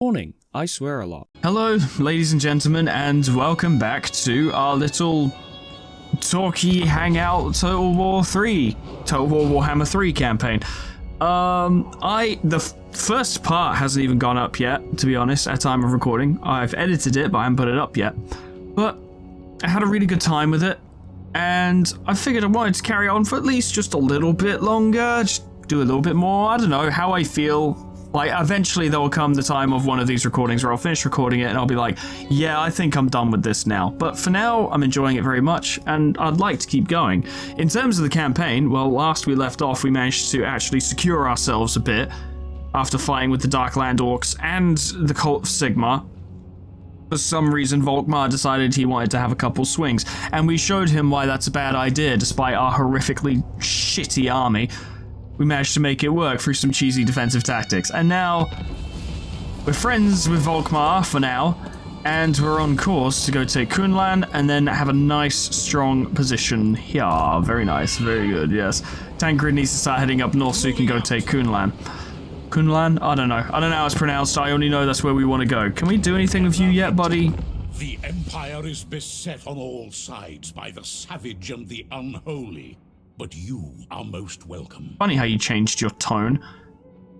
Warning, I swear a lot. Hello, ladies and gentlemen, and welcome back to our little talky hangout Total War 3, Total War Warhammer 3 campaign. Um, I, the first part hasn't even gone up yet, to be honest, at time of recording. I've edited it, but I haven't put it up yet. But I had a really good time with it, and I figured I wanted to carry on for at least just a little bit longer, just do a little bit more. I don't know how I feel. Like, eventually there will come the time of one of these recordings where I'll finish recording it and I'll be like, yeah, I think I'm done with this now. But for now, I'm enjoying it very much and I'd like to keep going. In terms of the campaign, well, last we left off, we managed to actually secure ourselves a bit after fighting with the Darkland Orcs and the Cult of Sigmar. For some reason, Volkmar decided he wanted to have a couple swings, and we showed him why that's a bad idea despite our horrifically shitty army we managed to make it work through some cheesy defensive tactics. And now we're friends with Volkmar for now, and we're on course to go take Kunlan and then have a nice, strong position here. Very nice, very good, yes. Tancred needs to start heading up north so he can go take Kunlan. Kunlan? I don't know. I don't know how it's pronounced. I only know that's where we want to go. Can we do anything with you yet, buddy? The Empire is beset on all sides by the savage and the unholy but you are most welcome. Funny how you changed your tone.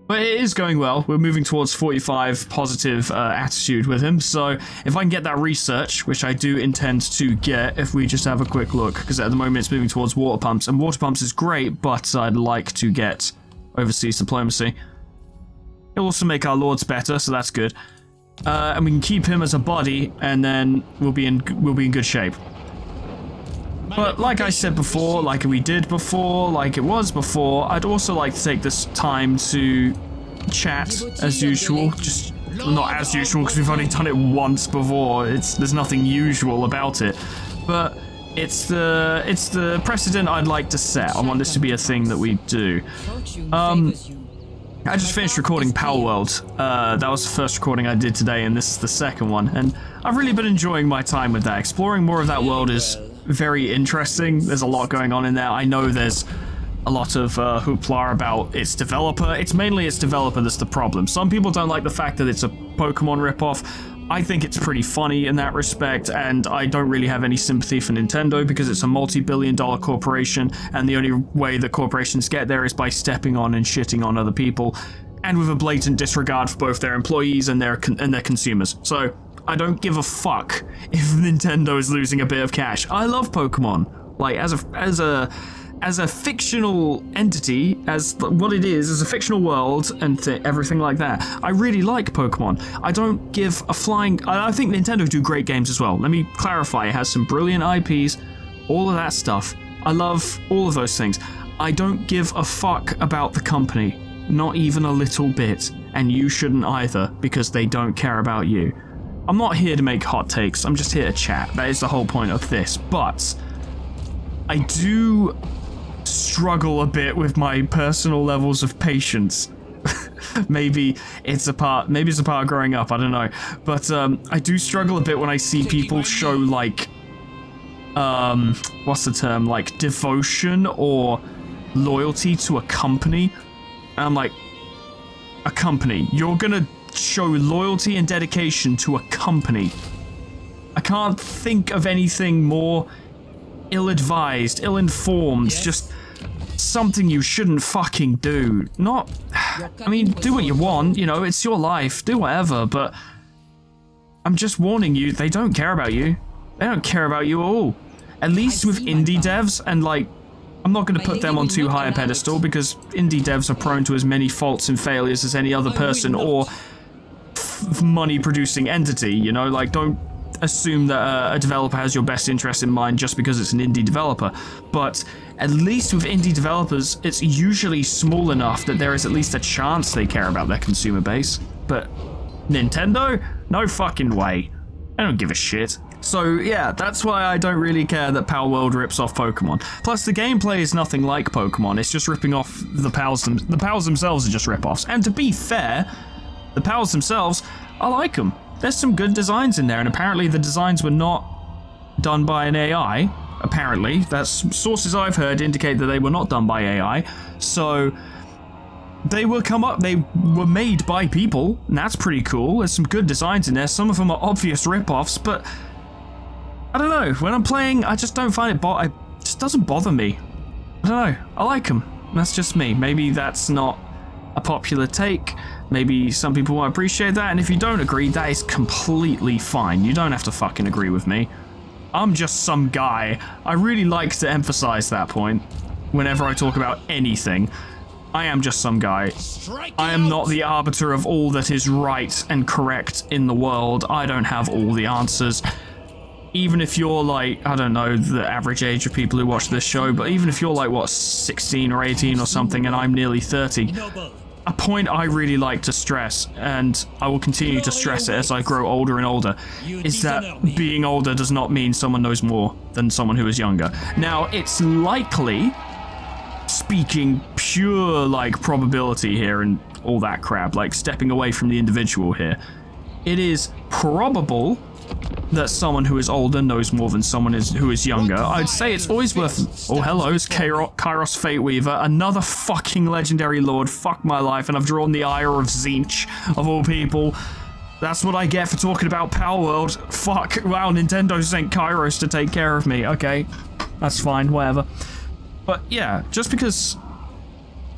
But it is going well. We're moving towards 45 positive uh, attitude with him. So if I can get that research, which I do intend to get, if we just have a quick look, because at the moment it's moving towards water pumps, and water pumps is great, but I'd like to get overseas diplomacy. It'll also make our lords better, so that's good. Uh, and we can keep him as a body, and then we'll be in we'll be in good shape. But like I said before, like we did before, like it was before, I'd also like to take this time to chat as usual. Just not as usual because we've only done it once before. It's there's nothing usual about it, but it's the it's the precedent I'd like to set. I want this to be a thing that we do. Um, I just finished recording Palworld. Uh, that was the first recording I did today, and this is the second one. And I've really been enjoying my time with that. Exploring more of that world is very interesting. There's a lot going on in there. I know there's a lot of uh, hoopla about its developer. It's mainly its developer that's the problem. Some people don't like the fact that it's a Pokemon ripoff. I think it's pretty funny in that respect, and I don't really have any sympathy for Nintendo because it's a multi-billion dollar corporation, and the only way that corporations get there is by stepping on and shitting on other people, and with a blatant disregard for both their employees and their and their consumers. So I don't give a fuck if Nintendo is losing a bit of cash. I love Pokemon. Like as a as a as a fictional entity, as what it is, as a fictional world and everything like that. I really like Pokemon. I don't give a flying. I, I think Nintendo do great games as well. Let me clarify. It has some brilliant IPs, all of that stuff. I love all of those things. I don't give a fuck about the company, not even a little bit, and you shouldn't either because they don't care about you. I'm not here to make hot takes, I'm just here to chat. That is the whole point of this. But I do struggle a bit with my personal levels of patience. maybe it's a part maybe it's a part of growing up, I don't know. But um, I do struggle a bit when I see people show like um what's the term? Like devotion or loyalty to a company. And I'm like a company. You're gonna show loyalty and dedication to a company. I can't think of anything more ill-advised, ill-informed, yes. just something you shouldn't fucking do. Not, I mean, do what you want, you know, it's your life, do whatever, but I'm just warning you, they don't care about you. They don't care about you at all. At least with indie devs and like I'm not going to put them on too high a pedestal because indie devs are prone to as many faults and failures as any other person or money producing entity, you know? Like, don't assume that uh, a developer has your best interest in mind just because it's an indie developer. But at least with indie developers, it's usually small enough that there is at least a chance they care about their consumer base. But Nintendo? No fucking way. I don't give a shit. So yeah, that's why I don't really care that Palworld rips off Pokemon. Plus the gameplay is nothing like Pokemon, it's just ripping off the pals them the pals themselves are just rip-offs. And to be fair, the pals themselves, I like them. There's some good designs in there, and apparently the designs were not done by an AI. Apparently, that's sources I've heard indicate that they were not done by AI. So they were come up. They were made by people, and that's pretty cool. There's some good designs in there. Some of them are obvious rip-offs, but I don't know. When I'm playing, I just don't find it. Bo- it just doesn't bother me. I don't know. I like them. That's just me. Maybe that's not a popular take. Maybe some people won't appreciate that, and if you don't agree, that is completely fine. You don't have to fucking agree with me. I'm just some guy. I really like to emphasize that point whenever I talk about anything. I am just some guy. I am not the arbiter of all that is right and correct in the world. I don't have all the answers. Even if you're like, I don't know the average age of people who watch this show, but even if you're like, what, 16 or 18 or something, and I'm nearly 30, Noble. A point I really like to stress, and I will continue to stress it as I grow older and older, is that being older does not mean someone knows more than someone who is younger. Now, it's likely, speaking pure like probability here and all that crap, like stepping away from the individual here, it is probable that someone who is older knows more than someone is who is younger. I'd say it's always worth. Oh, hello, it's Kairo- Kairos Fateweaver, another fucking legendary lord. Fuck my life, and I've drawn the ire of Tzeentch, of all people. That's what I get for talking about Palworld. Fuck. Wow, Nintendo sent Kairos to take care of me. Okay, that's fine, whatever. But yeah, just because.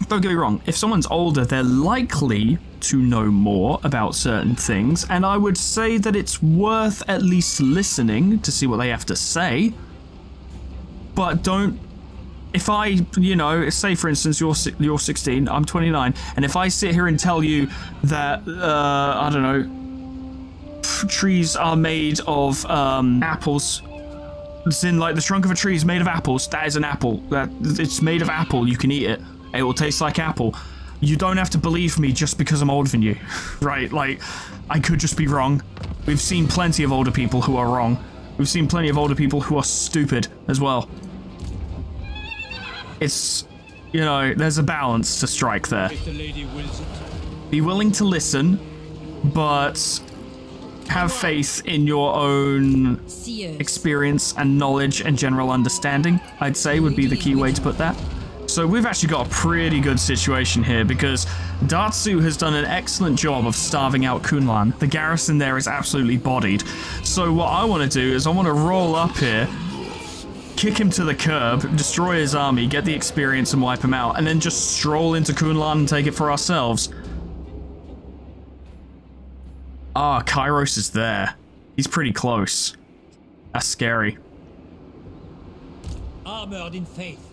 Don't get me wrong, if someone's older, they're likely to know more about certain things, and I would say that it's worth at least listening to see what they have to say. But don't. If I, you know, say for instance you're you're 16, I'm 29, and if I sit here and tell you that uh, I don't know, trees are made of um, apples. It's in like the trunk of a tree is made of apples. That is an apple. That it's made of apple. You can eat it. It will taste like apple. You don't have to believe me just because I'm older than you, right? Like, I could just be wrong. We've seen plenty of older people who are wrong. We've seen plenty of older people who are stupid as well. It's, you know, there's a balance to strike there If the lady wills it. be willing to listen, but have faith in your own experience and knowledge and general understanding, I'd say would be the key way to put that. So we've actually got a pretty good situation here because Datsu has done an excellent job of starving out Kunlan. The garrison there is absolutely bodied. So what I want to do is I want to roll up here, kick him to the curb, destroy his army, get the experience and wipe him out, and then just stroll into Kunlan and take it for ourselves. Ah, Kairos is there. He's pretty close. That's scary. Armored in faith.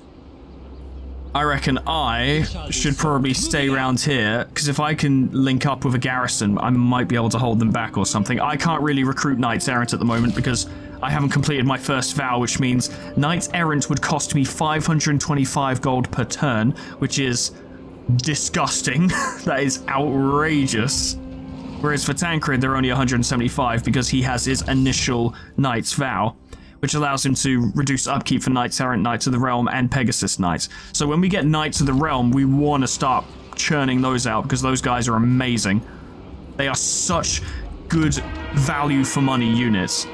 I reckon I should probably stay around here, because if I can link up with a garrison, I might be able to hold them back or something. I can't really recruit Knights Errant at the moment because I haven't completed my first vow, which means Knights Errant would cost me 525 gold per turn, which is disgusting. that is outrageous. Whereas for Tancred, they're only 175 because he has his initial Knight's Vow, which allows him to reduce upkeep for Knights Errant, Knights of the Realm, and Pegasus Knights. So when we get Knights of the Realm, we want to start churning those out because those guys are amazing. They are such good value for money units,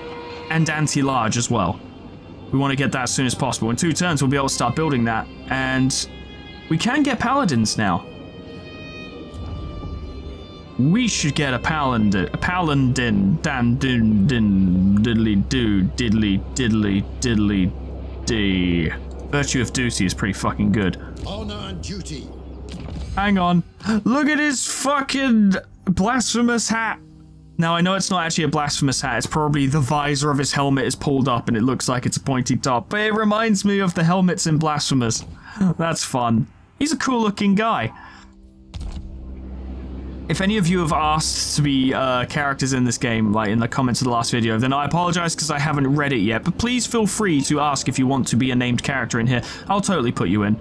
and anti-large as well. We want to get that as soon as possible. In two turns, we'll be able to start building that, and we can get paladins now. We should get a paladin, a paladin, dan dun din diddly do diddly diddly diddly dee. Virtue of duty is pretty fucking good. Honor and duty. Hang on. Look at his fucking blasphemous hat. Now, I know it's not actually a blasphemous hat. It's probably the visor of his helmet is pulled up and it looks like it's a pointy top. But it reminds me of the helmets in Blasphemous. That's fun. He's a cool looking guy. If any of you have asked to be uh, characters in this game, like in the comments of the last video, then I apologize because I haven't read it yet. But please feel free to ask if you want to be a named character in here. I'll totally put you in.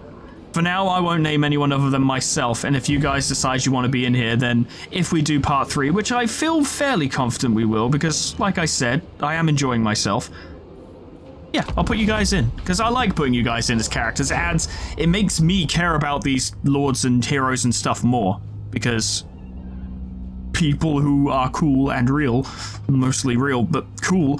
For now, I won't name anyone other than myself, and if you guys decide you want to be in here, then if we do part 3, which I feel fairly confident we will, because, like I said, I am enjoying myself, yeah, I'll put you guys in, because I like putting you guys in as characters. It adds, it makes me care about these lords and heroes and stuff more, because people who are cool and real, mostly real, but cool,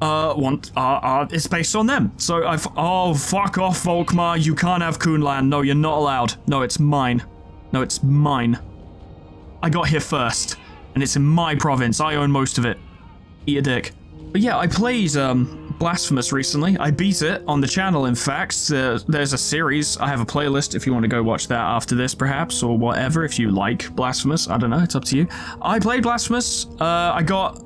uh, want are it's based on them. So I've oh fuck off, Volkmar, you can't have Kunlan. No, you're not allowed. No, it's mine. No, it's mine. I got here first, and it's in my province. I own most of it. Eat a dick. But yeah, I played um, Blasphemous recently. I beat it on the channel, in fact. Uh, there's a series. I have a playlist if you want to go watch that after this, perhaps, or whatever, if you like Blasphemous. I don't know, it's up to you. I played Blasphemous. Uh, I got...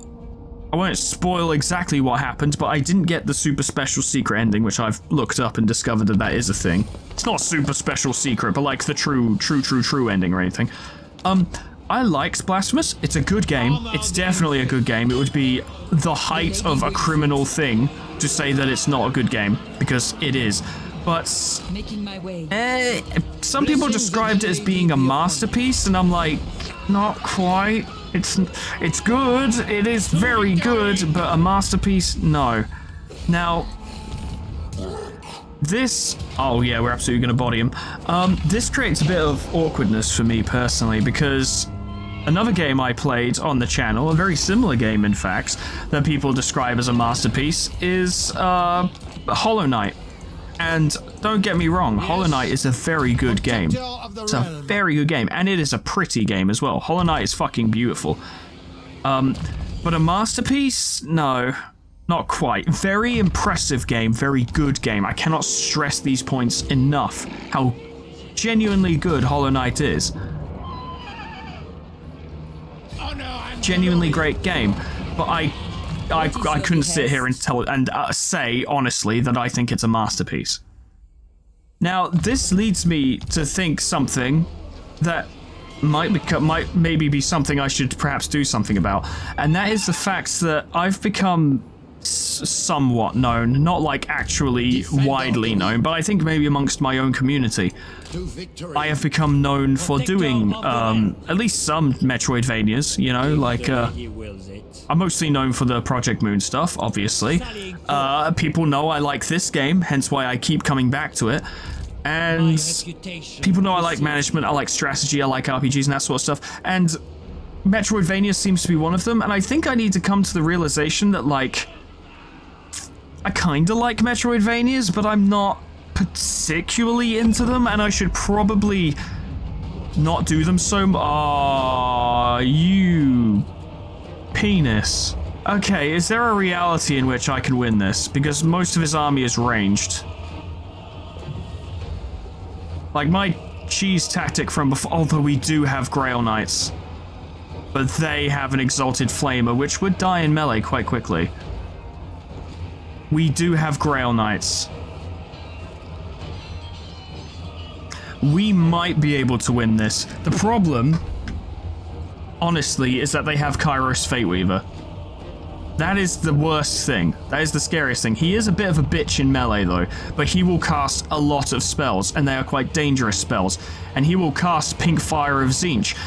I won't spoil exactly what happened, but I didn't get the super special secret ending, which I've looked up and discovered that that is a thing. It's not a super special secret, but like the true, true, true, true ending or anything. Um, I like Blasphemous. It's a good game. It's definitely a good game. It would be the height of a criminal thing to say that it's not a good game, because it is. But eh, some people described it as being a masterpiece, and I'm like, not quite. It's it's good. It is very good, but a masterpiece, no. Now, this oh yeah we're absolutely gonna body him. Um this creates a bit of awkwardness for me personally because another game i played on the channel a very similar game in fact that people describe as a masterpiece is uh hollow knight. And don't get me wrong hollow knight is a very good game. it's a very good game and it is a pretty game as well. Hollow knight is fucking beautiful. Um but a masterpiece? No not quite. Very impressive game, very good game. I cannot stress these points enough. How genuinely good Hollow Knight is. Oh, no, Genuinely great game, but I, I, I couldn't sit here and tell and uh, say honestly that I think it's a masterpiece. Now this leads me to think something that might become might maybe be something I should perhaps do something about, and that is the fact that I've become somewhat known, not like actually widely known, but I think maybe amongst my own community. I have become known for doing um, at least some Metroidvanias, you know, like uh, He wills it. I'm mostly known for the Project Moon stuff, obviously. Uh, people know I like this game, hence why I keep coming back to it. And people know I like management, I like strategy, I like RPGs and that sort of stuff. And Metroidvania seems to be one of them, and I think I need to come to the realization that, like, I kinda like Metroidvanias, but I'm not particularly into them, and I should probably not do them so Ah, you penis. Okay, is there a reality in which I can win this? Because most of his army is ranged. Like my cheese tactic from before, although we do have Grail Knights. But they have an Exalted Flamer, which would die in melee quite quickly. We do have Grail Knights. We might be able to win this. The problem, honestly, is that they have Kairos Fateweaver. That is the worst thing. That is the scariest thing. He is a bit of a bitch in melee though, but he will cast a lot of spells, and they are quite dangerous spells. And he will cast Pink Fire of Tzeentch,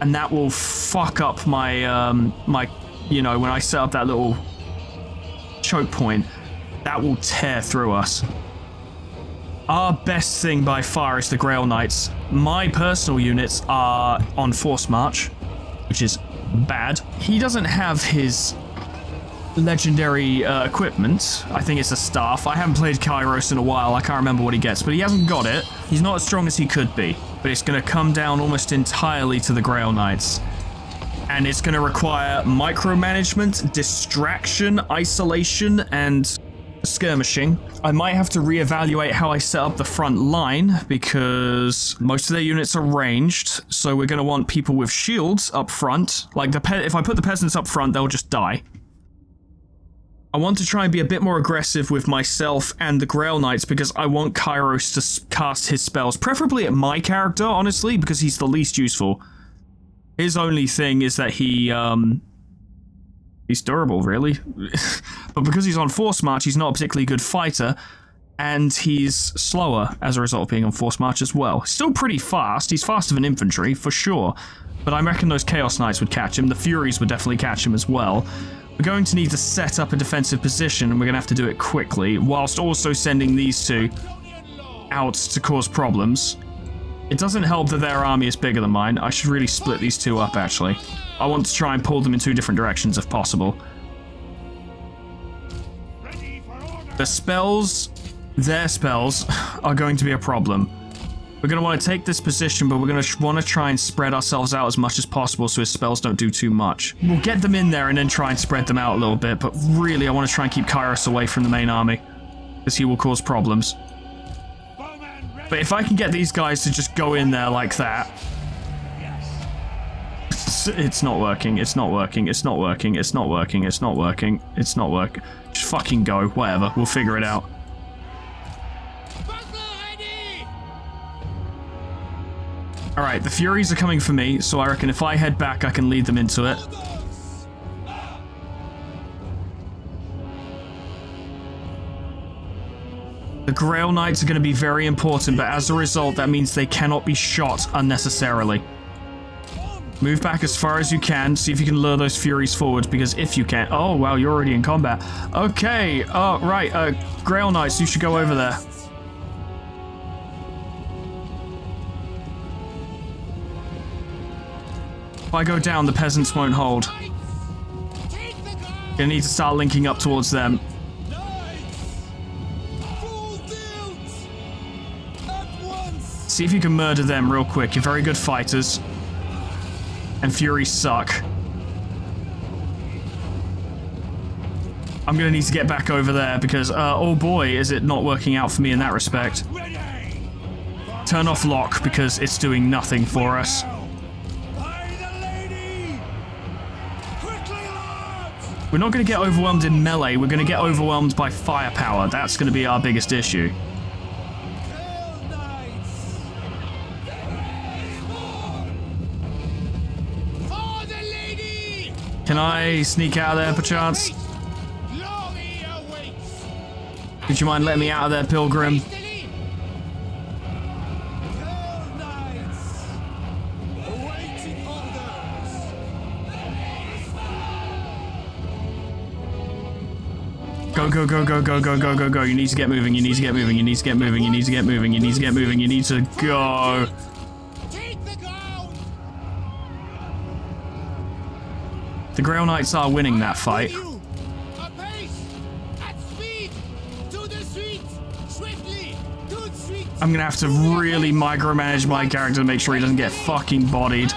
and that will fuck up my, um, my, you know, when I set up that little choke point, that will tear through us. Our best thing by far is the Grail Knights. My personal units are on Force March, which is bad. He doesn't have his legendary uh, equipment. I think it's a staff. I haven't played Kairos in a while. I can't remember what he gets, but he hasn't got it. He's not as strong as he could be, but it's going to come down almost entirely to the Grail Knights. And it's going to require micromanagement, distraction, isolation, and skirmishing. I might have to reevaluate how I set up the front line because most of their units are ranged, so we're going to want people with shields up front. Like the if I put the peasants up front, they'll just die. I want to try and be a bit more aggressive with myself and the Grail Knights because I want Kairos to cast his spells, preferably at my character, honestly, because he's the least useful. His only thing is that he, um, he's durable, really. but because he's on Force March, he's not a particularly good fighter, and he's slower as a result of being on Force March as well. Still pretty fast. He's faster than infantry, for sure. But I reckon those Chaos Knights would catch him. The Furies would definitely catch him as well. We're going to need to set up a defensive position, and we're going to have to do it quickly, whilst also sending these two out to cause problems. It doesn't help that their army is bigger than mine. I should really split these two up, actually. I want to try and pull them in two different directions if possible. The spells, their spells, are going to be a problem. We're going to want to take this position, but we're going to want to try and spread ourselves out as much as possible so his spells don't do too much. We'll get them in there and then try and spread them out a little bit, but really I want to try and keep Kairos away from the main army, because he will cause problems. But if I can get these guys to just go in there like that... It's, it's not working, it's not working, it's not working, it's not working, it's not working, it's not working. Just fucking go, whatever, we'll figure it out. Alright, the Furies are coming for me, so I reckon if I head back, I can lead them into it. The Grail Knights are going to be very important, but as a result, that means they cannot be shot unnecessarily. Move back as far as you can, see if you can lure those Furies forward, because if you can... Oh, wow, you're already in combat. Okay, oh, right, uh, Grail Knights, you should go over there. If I go down, the peasants won't hold. Gonna need to start linking up towards them. See if you can murder them real quick. You're very good fighters. And Furies suck. I'm gonna need to get back over there because, uh, oh boy, is it not working out for me in that respect. Turn off lock because it's doing nothing for us. We're not going to get overwhelmed in melee, we're going to get overwhelmed by firepower. That's going to be our biggest issue. Can I sneak out of there, perchance? Would you mind letting me out of there, Pilgrim? Go, go, go, go, go, go, go, go, go. You need to get moving, you need to get moving, you need to get moving, you need to get moving, you need to get moving, you need to go. The Grail Knights are winning that fight. I'm gonna have to really micromanage my character to make sure he doesn't get fucking bodied.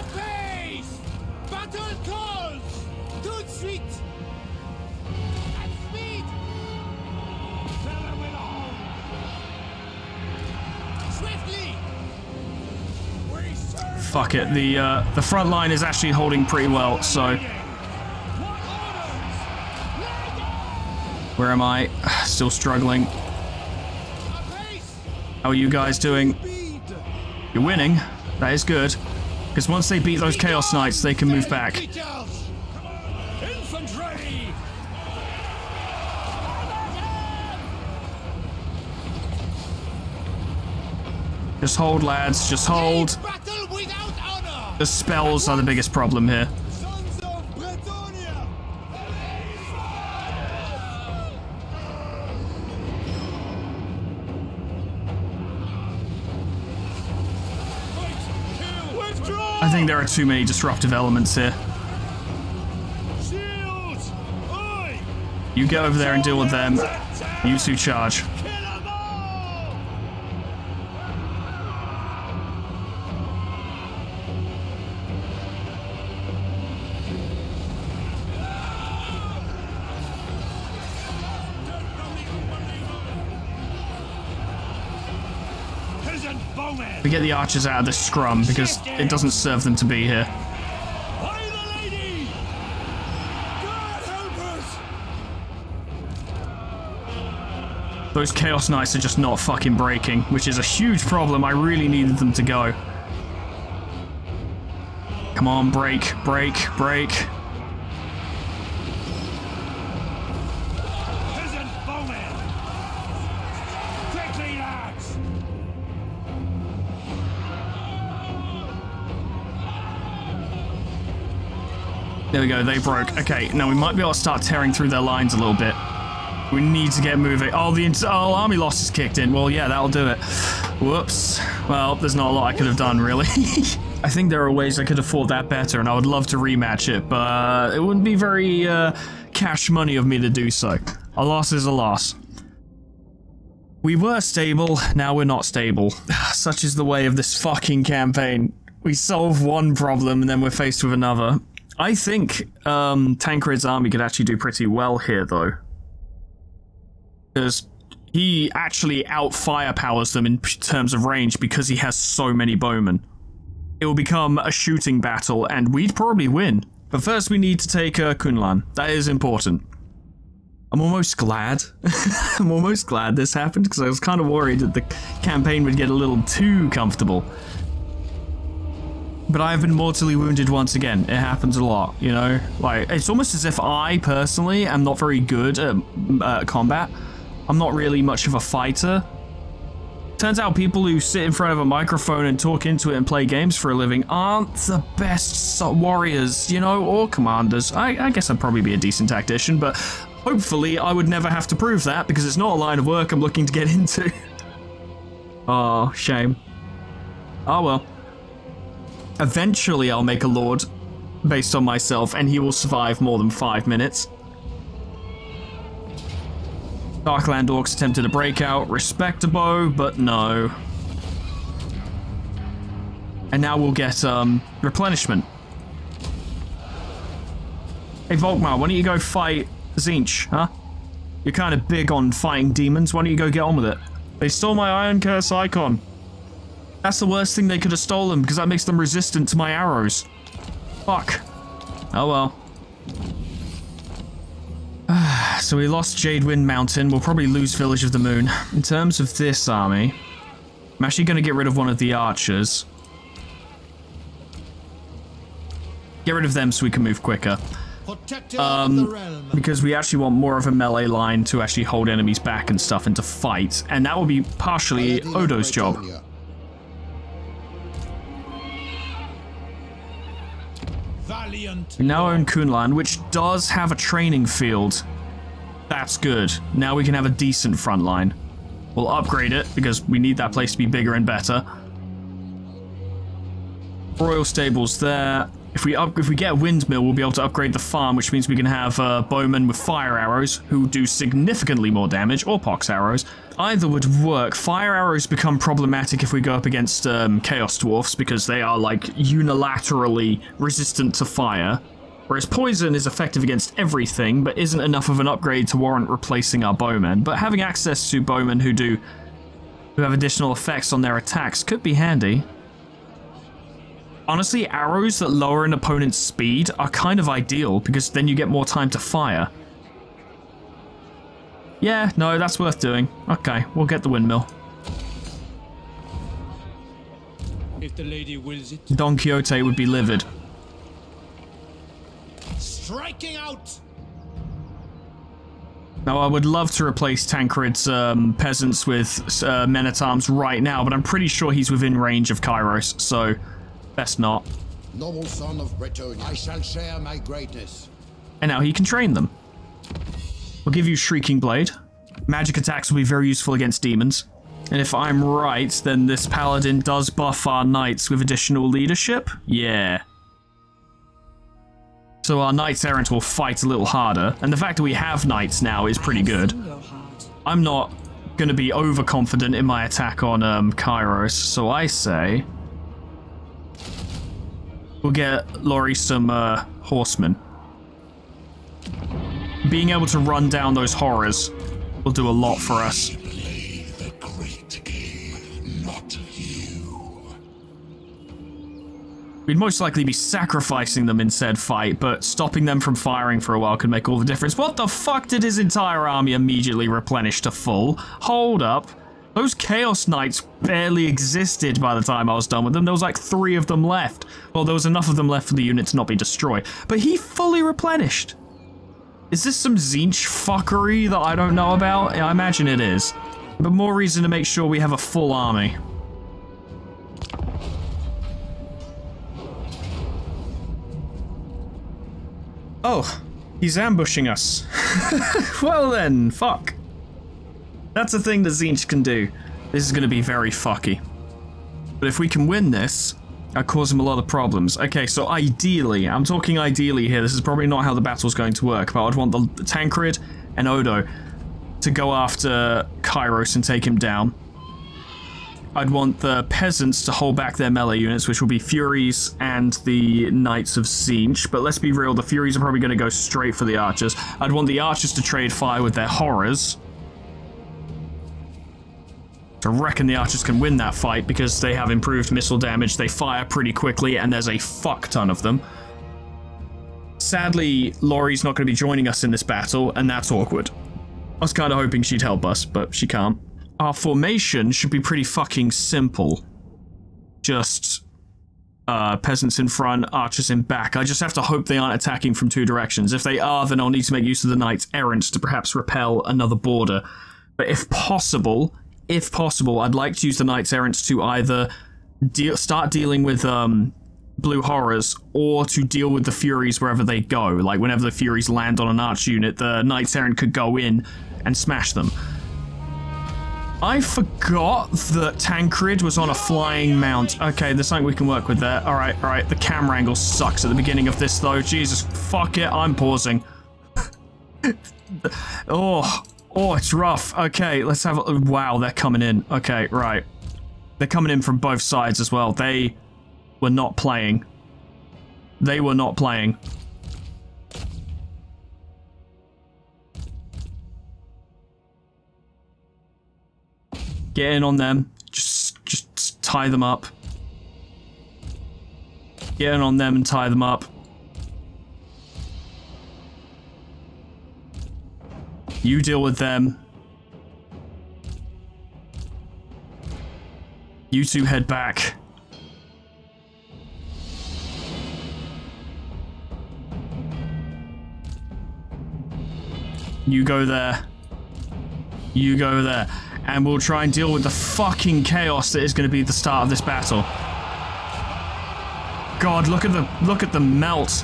Fuck it, the uh, the front line is actually holding pretty well, so... Where am I? Still struggling. How are you guys doing? You're winning. That is good. Because once they beat those Chaos Knights, they can move back. Just hold, lads. Just hold. The spells are the biggest problem here. There are too many disruptive elements here. You go over there and deal with them. You two charge. Get the archers out of this scrum because it doesn't serve them to be here. Those Chaos Knights are just not fucking breaking, which is a huge problem. I really needed them to go. Come on, break, break, break. There we go, they broke. Okay, now we might be able to start tearing through their lines a little bit. We need to get moving. Oh, the oh, army loss is kicked in. Well, yeah, that'll do it. Whoops. Well, there's not a lot I could have done, really. I think there are ways I could afford that better, and I would love to rematch it, but it wouldn't be very uh, cash money of me to do so. A loss is a loss. We were stable, now we're not stable. Such is the way of this fucking campaign. We solve one problem and then we're faced with another. I think um, Tancred's army could actually do pretty well here, though. Because he actually out firepowers them in terms of range because he has so many bowmen. It will become a shooting battle, and we'd probably win. But first, we need to take uh, Kunlan. That is important. I'm almost glad. I'm almost glad this happened because I was kind of worried that the campaign would get a little too comfortable. But I've been mortally wounded once again. It happens a lot, you know? Like, it's almost as if I personally am not very good at uh, combat. I'm not really much of a fighter. Turns out people who sit in front of a microphone and talk into it and play games for a living aren't the best warriors, you know, or commanders. I, I guess I'd probably be a decent tactician, but hopefully I would never have to prove that because it's not a line of work I'm looking to get into. oh, shame. Oh well. Eventually I'll make a lord based on myself and he will survive more than five minutes. Darkland Orcs attempted a breakout. Respectable, but no. And now we'll get um, replenishment. Hey Volkmar, why don't you go fight Tzeentch, huh? You're kind of big on fighting demons. Why don't you go get on with it? They stole my Iron Curse icon. That's the worst thing they could have stolen because that makes them resistant to my arrows. Fuck. Oh well. So we lost Jadewind Mountain. We'll probably lose Village of the Moon. In terms of this army, I'm actually going to get rid of one of the archers. Get rid of them so we can move quicker. Um, of the realm. Because we actually want more of a melee line to actually hold enemies back and stuff and to fight. And that will be partially Odo's job. Now own Kunlan, which does have a training field. That's good. Now we can have a decent front line. We'll upgrade it because we need that place to be bigger and better. Royal stables there. If we up, if we get a windmill, we'll be able to upgrade the farm, which means we can have uh, bowmen with fire arrows who do significantly more damage, or pox arrows. Either would work. Fire arrows become problematic if we go up against um, chaos dwarfs because they are like unilaterally resistant to fire. Whereas poison is effective against everything, but isn't enough of an upgrade to warrant replacing our bowmen. But having access to bowmen who do who have additional effects on their attacks could be handy. Honestly, arrows that lower an opponent's speed are kind of ideal because then you get more time to fire. Yeah, no, that's worth doing. Okay, we'll get the windmill. If the lady wills it. Don Quixote would be livid. Striking out. Now, I would love to replace Tancred's um, peasants with uh, men at arms right now, but I'm pretty sure he's within range of Kairos, so best not. Noble son of Bretonnia. I shall share my greatness. And now he can train them. We'll give you Shrieking Blade. Magic attacks will be very useful against demons. And if I'm right, then this paladin does buff our knights with additional leadership? Yeah. So our knights errant will fight a little harder, and the fact that we have knights now is pretty good. I'm not going to be overconfident in my attack on um, Kairos, so I say we'll get Lori some uh, horsemen. Being able to run down those horrors will do a lot for us. We'd most likely be sacrificing them in said fight, but stopping them from firing for a while could make all the difference. What the fuck did his entire army immediately replenish to full? Hold up. Those Chaos Knights barely existed by the time I was done with them. There was like three of them left. Well, there was enough of them left for the unit to not be destroyed. But he fully replenished. Is this some Tzeentch fuckery that I don't know about? I imagine it is. But more reason to make sure we have a full army. Oh, he's ambushing us. well then, fuck. That's a thing that Tzeentch can do. This is going to be very fucky. But if we can win this, I cause him a lot of problems. Okay, so ideally, I'm talking ideally here, this is probably not how the battle's going to work, but I'd want the Tancred and Odo to go after Kairos and take him down. I'd want the peasants to hold back their melee units, which will be Furies and the Knights of Siege. But let's be real, the Furies are probably going to go straight for the Archers. I'd want the Archers to trade fire with their Horrors. I reckon the Archers can win that fight because they have improved missile damage, they fire pretty quickly, and there's a fuck ton of them. Sadly, Laurie's not going to be joining us in this battle, and that's awkward. I was kind of hoping she'd help us, but she can't. Our formation should be pretty fucking simple. Just uh, peasants in front, archers in back. I just have to hope they aren't attacking from two directions. If they are, then I'll need to make use of the knights errant to perhaps repel another border. But if possible, if possible, I'd like to use the knights errant to either start dealing with um, blue horrors or to deal with the furies wherever they go. Like whenever the furies land on an arch unit, the knights errant could go in and smash them. I forgot that Tancred was on a flying mount. Okay, there's something we can work with there. Alright, alright. The camera angle sucks at the beginning of this, though. Jesus, fuck it. I'm pausing. oh, oh, it's rough. Okay, let's have a... Wow, they're coming in. Okay, right. They're coming in from both sides as well. They were not playing. They were not playing. Get in on them. Just, just tie them up. Get in on them and tie them up. You deal with them. You two head back. You go there. You go there. And we'll try and deal with the fucking chaos that is going to be the start of this battle. God, look at the look at the melt.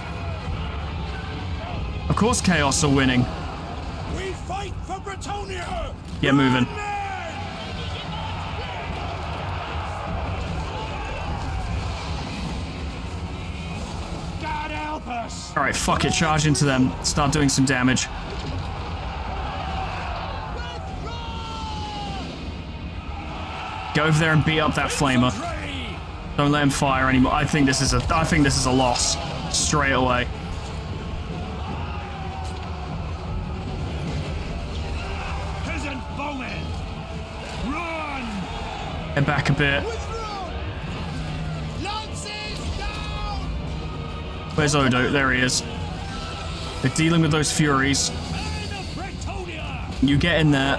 Of course chaos are winning. Get moving. Alright, fuck it, charge into them. Start doing some damage. Go over there and beat up that flamer. Don't let him fire anymore. I think this is a I think this is a loss. Straight away. Head back a bit. Where's Odo? There he is. They're dealing with those furies. You get in there.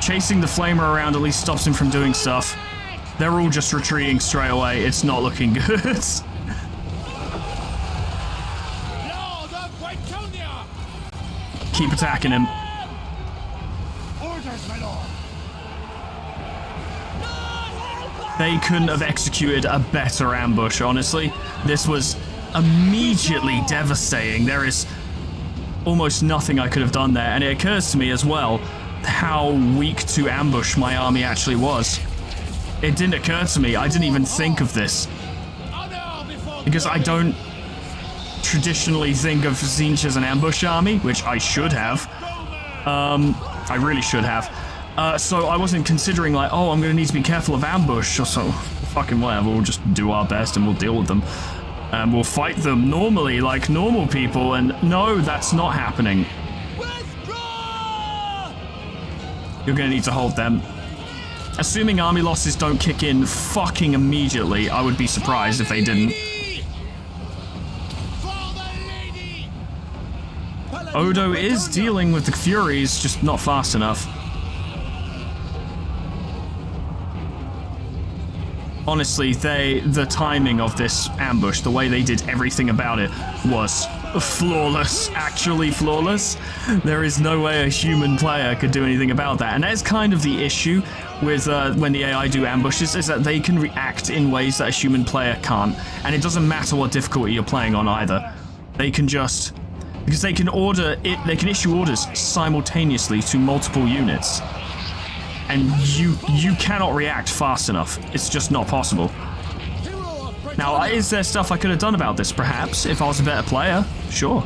Chasing the flamer around at least stops him from doing stuff. They're all just retreating straight away. It's not looking good. Keep attacking him. They couldn't have executed a better ambush, honestly. This was immediately devastating. There is almost nothing I could have done there, and it occurs to me as well how weak to ambush my army actually was. It didn't occur to me. I didn't even think of this because I don't traditionally think of Tzeentch as an ambush army, which I should have. Um, I really should have. Uh, so I wasn't considering like, oh, I'm going to need to be careful of ambush or so. Fucking whatever. We'll just do our best and we'll deal with them. And we'll fight them normally like normal people. And no, that's not happening. Withdraw! You're going to need to hold them. Assuming army losses don't kick in fucking immediately, I would be surprised if they didn't. Lady! For the lady! Odo is dealing with the Furies, just not fast enough. Honestly, they the timing of this ambush, the way they did everything about it was flawless, actually flawless. There is no way a human player could do anything about that. And that's kind of the issue with uh, when the AI do ambushes, is that they can react in ways that a human player can't. And it doesn't matter what difficulty you're playing on either. They can just because they can order it they can issue orders simultaneously to multiple units and you you cannot react fast enough it's just not possible now is there stuff i could have done about this perhaps if i was a better player sure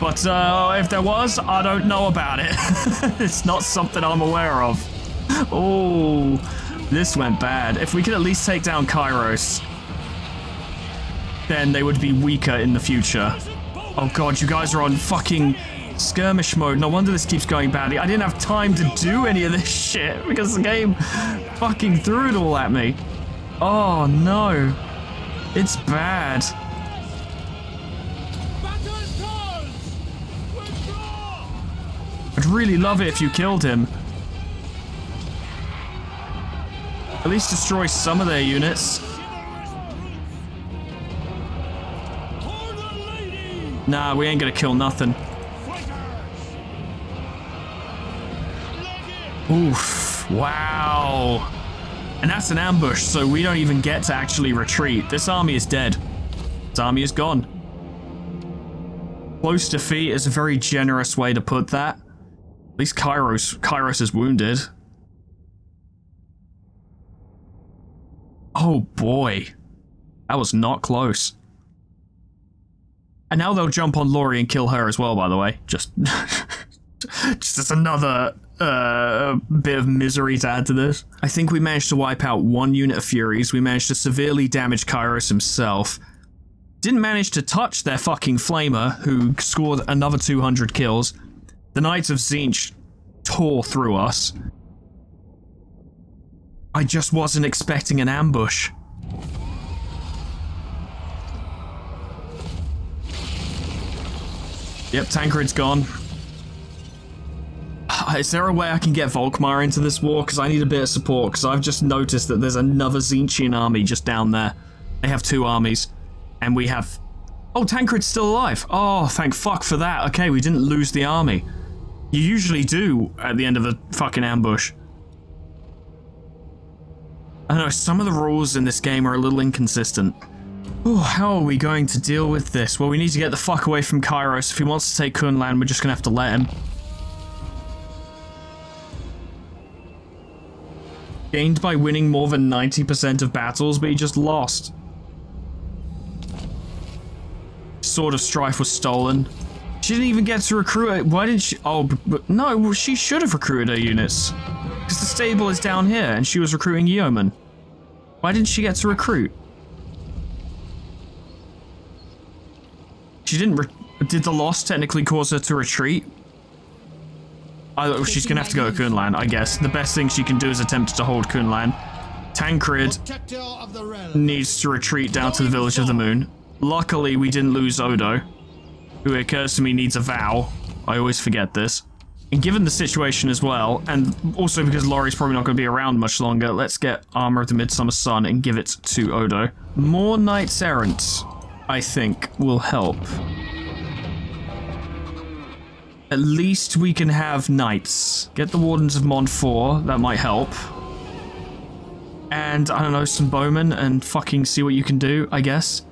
But uh, if there was, I don't know about it. it's not something I'm aware of. Oh, this went bad. If we could at least take down Kairos, then they would be weaker in the future. Oh god, you guys are on fucking skirmish mode. No wonder this keeps going badly. I didn't have time to do any of this shit because the game fucking threw it all at me. Oh no. It's bad. I'd really love it if you killed him. At least destroy some of their units. Nah, we ain't gonna kill nothing. Oof. Wow. And that's an ambush, so we don't even get to actually retreat. This army is dead. This army is gone. Close defeat is a very generous way to put that. At least Kairos, Kairos is wounded. Oh boy. That was not close. And now they'll jump on Laurie and kill her as well, by the way. Just, just as another uh, bit of misery to add to this. I think we managed to wipe out one unit of Furies. We managed to severely damage Kairos himself. Didn't manage to touch their fucking Flamer, who scored another 200 kills. The Knights of Tzeentch tore through us. I just wasn't expecting an ambush. Yep, Tancred's gone. Uh, is there a way I can get Volkmar into this war? Because I need a bit of support, because I've just noticed that there's another Tzeentchian army just down there. They have two armies, and we have... Oh, Tancred's still alive. Oh, thank fuck for that. Okay, we didn't lose the army. You usually do at the end of a fucking ambush. I know, some of the rules in this game are a little inconsistent. Oh, how are we going to deal with this? Well, we need to get the fuck away from Kairos. If he wants to take Kunlan, we're just gonna have to let him. Gained by winning more than 90% of battles, but he just lost. Sword of Strife was stolen. She didn't even get to recruit it. Why didn't she? Oh, but no, she should have recruited her units. Because the stable is down here, and she was recruiting yeomen. Why didn't she get to recruit? She didn't. Did the loss technically cause her to retreat? I, she's gonna have to go to Kunlan, I guess. The best thing she can do is attempt to hold Kunlan. Tancred Protector of the realm. needs to retreat down to the Village of the Moon. Luckily, we didn't lose Odo, who it occurs to me needs a vow. I always forget this. And given the situation as well, and also because Laurie's probably not going to be around much longer, let's get Armor of the Midsummer Sun and give it to Odo. More Knights Errant, I think, will help. At least we can have Knights. Get the Wardens of Montfort, that might help. And, I don't know, some Bowmen and fucking see what you can do, I guess.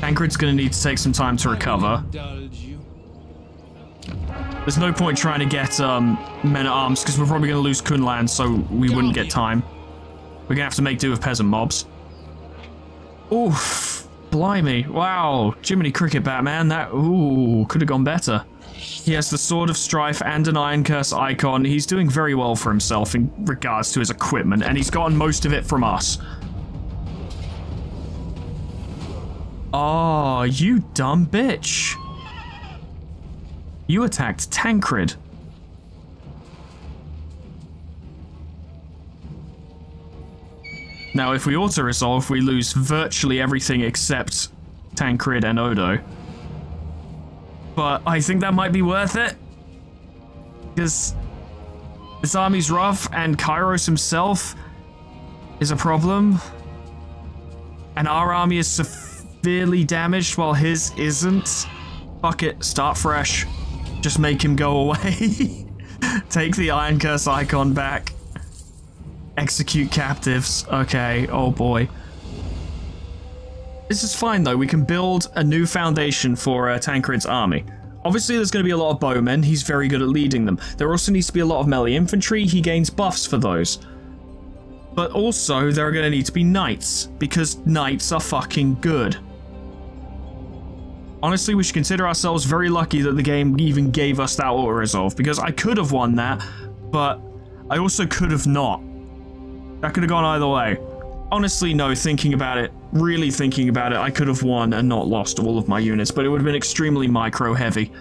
Tancred's gonna need to take some time to recover. There's no point trying to get um, men at arms because we're probably to lose Kunlan, so we wouldn't get time. We're to have to make do with peasant mobs. Oof. Blimey. Wow. Jiminy Cricket Batman. That, ooh, could have gone better. He has the Sword of Strife and an Iron Curse icon. He's doing very well for himself in regards to his equipment, and he's gotten most of it from us. Oh, you dumb bitch. You attacked Tancred. Now, if we auto-resolve, we lose virtually everything except Tancred and Odo. But I think that might be worth it. Because this army's rough, and Kairos himself is a problem. And our army is severely damaged while his isn't. Fuck it, start fresh. Just make him go away. Take the Iron Curse icon back. Execute captives. Okay, oh boy. This is fine though, we can build a new foundation for uh, Tancred's army. Obviously there's going to be a lot of bowmen, he's very good at leading them. There also needs to be a lot of melee infantry, he gains buffs for those. But also there are going to need to be knights, because knights are fucking good. Honestly, we should consider ourselves very lucky that the game even gave us that auto-resolve, because I could have won that, but I also could have not. That could have gone either way. Honestly, no, thinking about it, really thinking about it, I could have won and not lost all of my units, but it would have been extremely micro-heavy.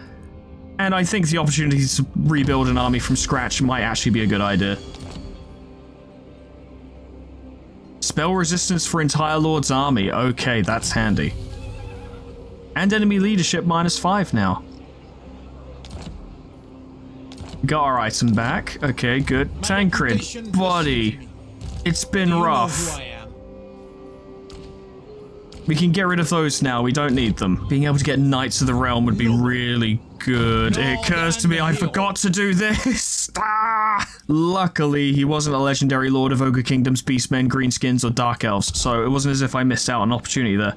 And I think the opportunity to rebuild an army from scratch might actually be a good idea. Spell resistance for entire Lord's army. Okay, that's handy. And enemy leadership minus five now. Got our item back. Okay, good. Tancred, buddy. It's been You know rough. who I am. We can get rid of those now. We don't need them. Being able to get Knights of the Realm would be really good. It occurs to me I forgot to do this. Ah! Luckily, he wasn't a legendary Lord of Ogre Kingdoms, Beastmen, Greenskins, or Dark Elves, so it wasn't as if I missed out on an opportunity there.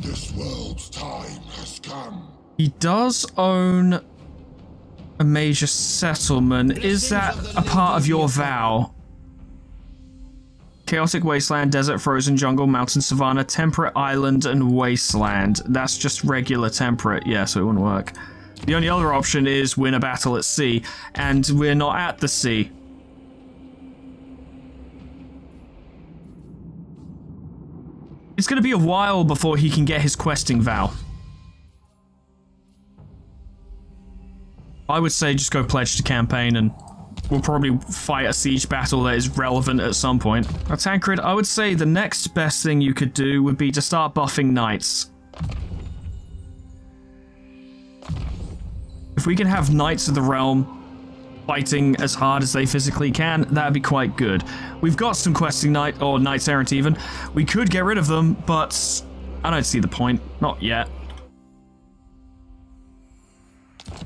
This world's time has come. He does own a major settlement. Is that a part of your vow? Chaotic Wasteland, Desert, Frozen Jungle, Mountain Savannah, Temperate Island, and Wasteland. That's just regular temperate. Yeah, so it wouldn't work. The only other option is win a battle at sea, and we're not at the sea. It's going to be a while before he can get his questing vow. I would say just go pledge to campaign and we'll probably fight a siege battle that is relevant at some point. Now, Tancred, I would say the next best thing you could do would be to start buffing knights. If we can have Knights of the Realm fighting as hard as they physically can, that'd be quite good. We've got some questing knight, or knights errant even. We could get rid of them, but I don't see the point. Not yet.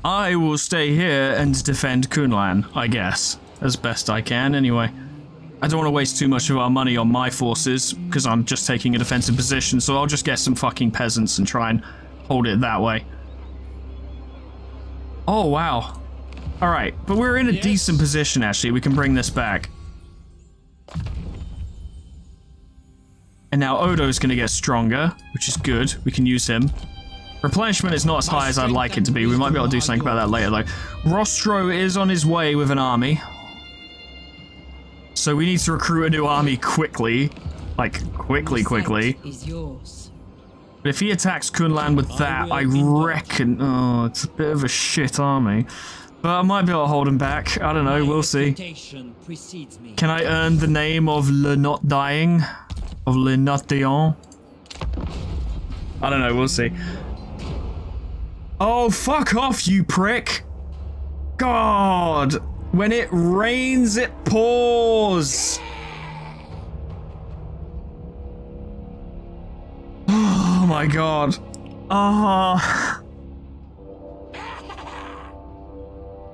I will stay here and defend Kunlan, I guess. As best I can, anyway. I don't want to waste too much of our money on my forces, because I'm just taking a defensive position, so I'll just get some fucking peasants and try and hold it that way. Oh, wow. Alright, but we're in a Yes. decent position, actually. We can bring this back. And now Odo's going to get stronger, which is good. We can use him. Replenishment is not as high as I'd like it to be. We might be able to do something about that later, though. Rostro is on his way with an army. So we need to recruit a new army quickly. Like, quickly, quickly. But if he attacks Kunlan with that, I reckon... Oh, it's a bit of a shit army. But I might be able to hold him back. I don't know, we'll see. Reputation precedes me. Can I earn the name of Le Not Dying? Of Le Not Dying? I don't know, we'll see. Oh, fuck off, you prick! God! When it rains, it pours! Oh my god. Ah.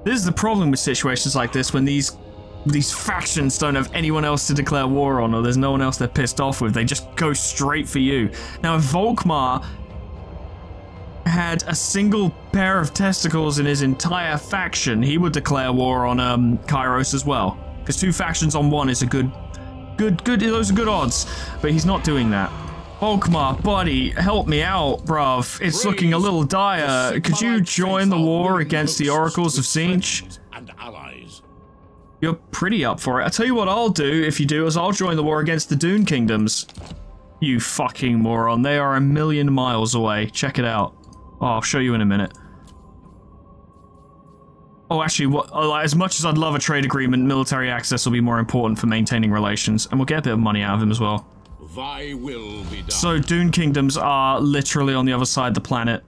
This is the problem with situations like this when these these factions don't have anyone else to declare war on or there's no one else they're pissed off with. They just go straight for you. Now, if Volkmar had a single pair of testicles in his entire faction, he would declare war on um, Kairos as well. Because two factions on one is a good, good, good, those are good odds. But he's not doing that. Volkmar, buddy, help me out, bruv. It's looking a little dire. Could you join the war against the Oracles of Tzeentch? And allies. You're pretty up for it. I'll tell you what I'll do if you do is I'll join the war against the Dune Kingdoms. You fucking moron. They are a million miles away. Check it out. Oh, I'll show you in a minute. Oh, actually, what, uh, as much as I'd love a trade agreement, military access will be more important for maintaining relations, and we'll get a bit of money out of him as well. Thy will be done. So, Dune Kingdoms are literally on the other side of the planet.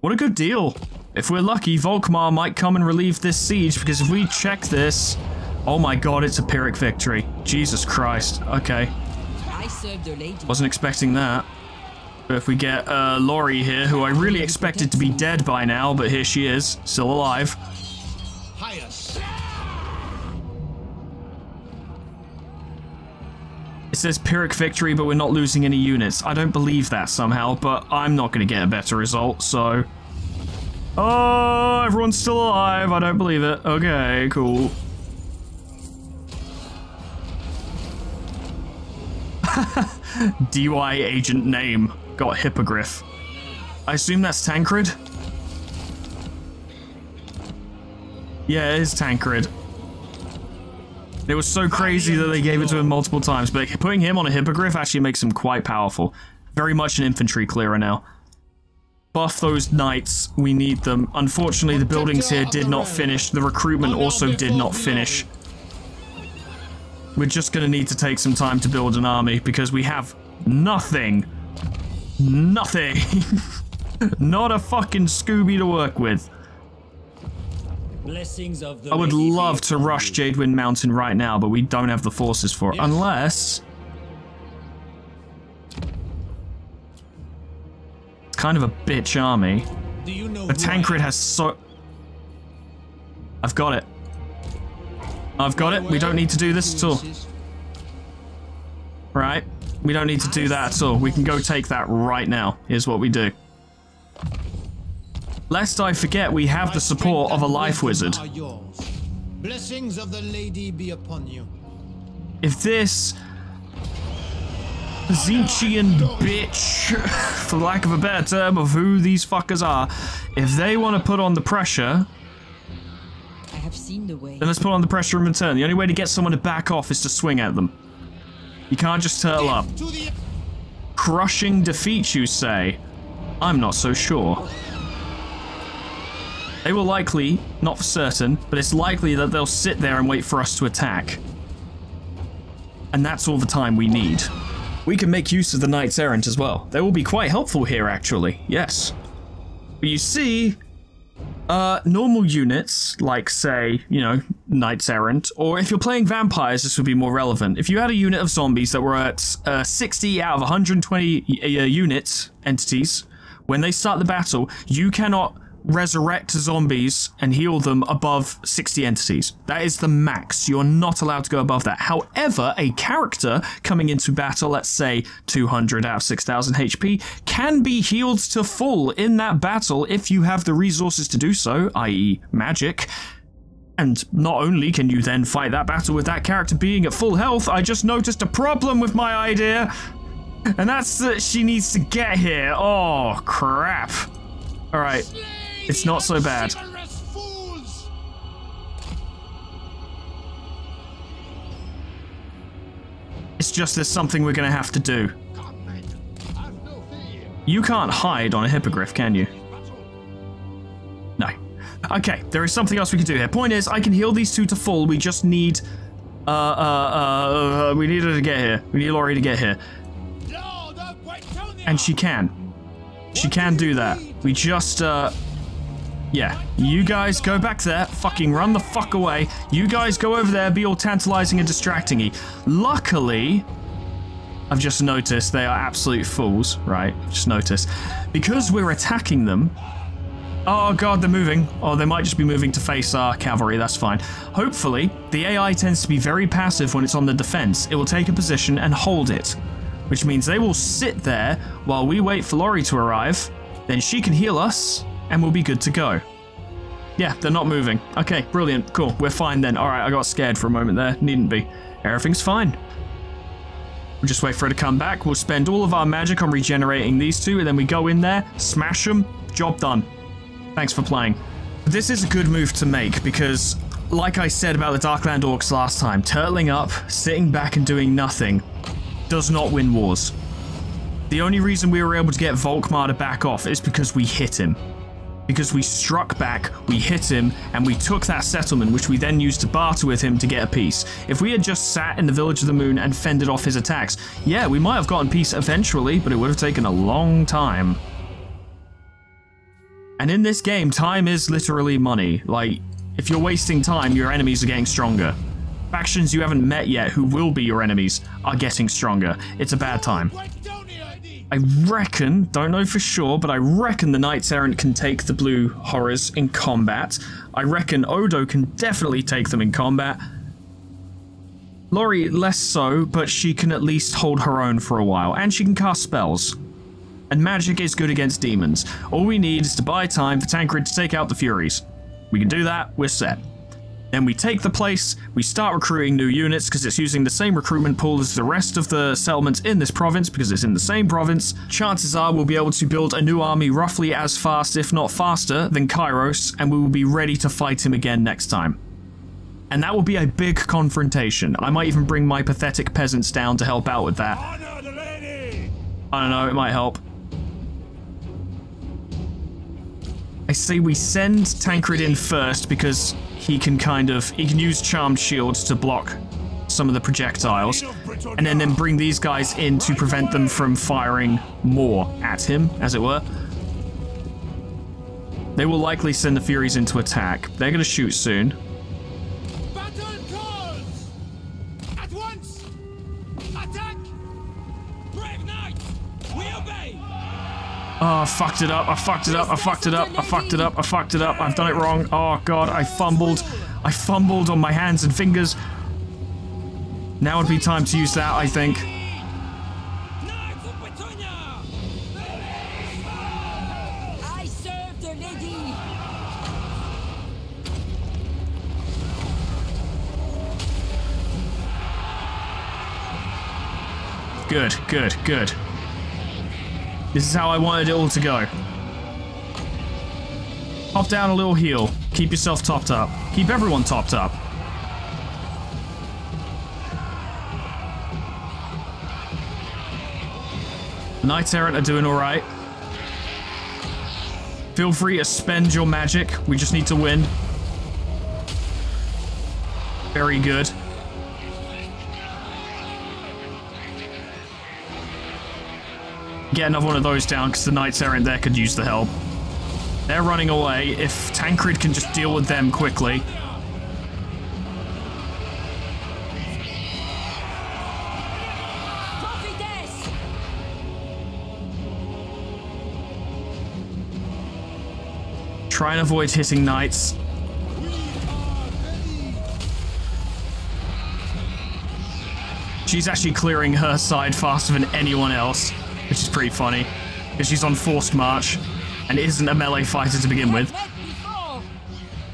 What a good deal. If we're lucky, Volkmar might come and relieve this siege, because if we check this... Oh my god, it's a Pyrrhic victory. Jesus Christ. Okay. I serve the lady. Wasn't expecting that. But if we get uh, Laurie here, who I really expected to be dead by now, but here she is, still alive. It says Pyrrhic victory, but we're not losing any units. I don't believe that somehow, but I'm not going to get a better result, so... Oh, everyone's still alive. I don't believe it. Okay, cool. DY agent name got hippogriff. I assume that's Tancred? Yeah, it is Tancred. It was so crazy that they gave it to him multiple times, but putting him on a hippogriff actually makes him quite powerful. Very much an infantry clearer now. Buff those knights, we need them. Unfortunately, the buildings here did not finish. The recruitment also did not finish. We're just going to need to take some time to build an army because we have nothing. Nothing. Not a fucking Scooby to work with. Blessings of the I would love to rush. Jadewind Mountain right now, but we don't have the forces for it. Yes. Unless... It's kind of a bitch army. Do you know The Tancred has so... I've got it. I've got it. We don't need to do this at all. Right? We don't need to do that at all. We can go take that right now. Here's what we do. Lest I forget, we have the support of a life wizard. Blessings of the lady be upon you. If this Tzeentchian bitch, for lack of a better term of who these fuckers are, if they want to put on the pressure, I have seen the way. then let's put on the pressure in return. The only way to get someone to back off is to swing at them. You can't just turtle up. Crushing defeat, you say? I'm not so sure. They will likely, not for certain, but it's likely that they'll sit there and wait for us to attack. And that's all the time we need. We can make use of the Knights Errant as well. They will be quite helpful here, actually. Yes. But you see, uh, normal units, like, say, you know, Knights Errant, or if you're playing vampires, this would be more relevant. If you had a unit of zombies that were at uh, 60 out of 120 uh, units, entities, when they start the battle, you cannot resurrect zombies and heal them above 60 entities. That is the max. You're not allowed to go above that. However, a character coming into battle, let's say 200 out of 6000 HP, can be healed to full in that battle if you have the resources to do so, i.e., magic. And not only can you then fight that battle with that character being at full health, I just noticed a problem with my idea. And that's that she needs to get here. Oh, crap. Alright. It's not so bad. It's just there's something we're gonna have to do. Have no fear. You can't hide on a hippogriff, can you? No. Okay, there is something else we can do here. Point is, I can heal these two to full. We just need... Uh, uh, uh, we need her to get here. We need Laurie to get here. Lord of Waitonia! And she can. She can do that. We just, uh... Yeah, you guys go back there, fucking run the fuck away. You guys go over there, be all tantalizing and distracting-y. Luckily, I've just noticed they are absolute fools, right? Just noticed. Because we're attacking them... Oh god, they're moving. Oh, they might just be moving to face our cavalry, that's fine. Hopefully, the AI tends to be very passive when it's on the defense. It will take a position and hold it. Which means they will sit there while we wait for Laurie to arrive. Then she can heal us, and we'll be good to go. Yeah, they're not moving. Okay, brilliant. Cool. We're fine then. Alright, I got scared for a moment there. Needn't be. Everything's fine. We'll just wait for it to come back. We'll spend all of our magic on regenerating these two, and then we go in there, smash them, job done. Thanks for playing. This is a good move to make because, like I said about the Darkland Orcs last time, turtling up, sitting back and doing nothing does not win wars. The only reason we were able to get Volkmar to back off is because we hit him. Because we struck back, we hit him, and we took that settlement, which we then used to barter with him to get a peace. If we had just sat in the Village of the Moon and fended off his attacks, yeah, we might have gotten peace eventually, but it would have taken a long time. And in this game, time is literally money. Like, if you're wasting time, your enemies are getting stronger. Factions you haven't met yet who will be your enemies are getting stronger. It's a bad time. I reckon, don't know for sure, but I reckon the Knights Errant can take the Blue Horrors in combat. I reckon Odo can definitely take them in combat. Laurie, less so, but she can at least hold her own for a while, and she can cast spells. And magic is good against demons. All we need is to buy time for Tancred to take out the Furies. We can do that, we're set. Then we take the place, we start recruiting new units because it's using the same recruitment pool as the rest of the settlements in this province because it's in the same province. Chances are we'll be able to build a new army roughly as fast, if not faster, than Kairos, and we will be ready to fight him again next time. And that will be a big confrontation. I might even bring my pathetic peasants down to help out with that. Honor the lady! I don't know, it might help. I say we send Tancred in first because he can kind of he can use charmed shields to block some of the projectiles and then then bring these guys in to prevent them from firing more at him as it were. They will likely send the furies into attack. They're going to shoot soon oh i fucked it up. I fucked it up. I fucked it up. I fucked it up. I fucked it up. I've done it wrong. Oh god. I fumbled. I fumbled on my hands and fingers. Now would be time to use that i think. Knights of Petunia! I serve the lady. Good, good, good. This is how I wanted it all to go. Pop down a little heal. Keep yourself topped up. Keep everyone topped up. The Knights Errant are doing alright. Feel free to spend your magic. We just need to win. Very good. Get another one of those down because the Knights Errant there could use the help. They're running away. If Tancred can just deal with them quickly. Try and avoid hitting Knights. She's actually clearing her side faster than anyone else, which is pretty funny. Because she's on forced march and isn't a melee fighter to begin with.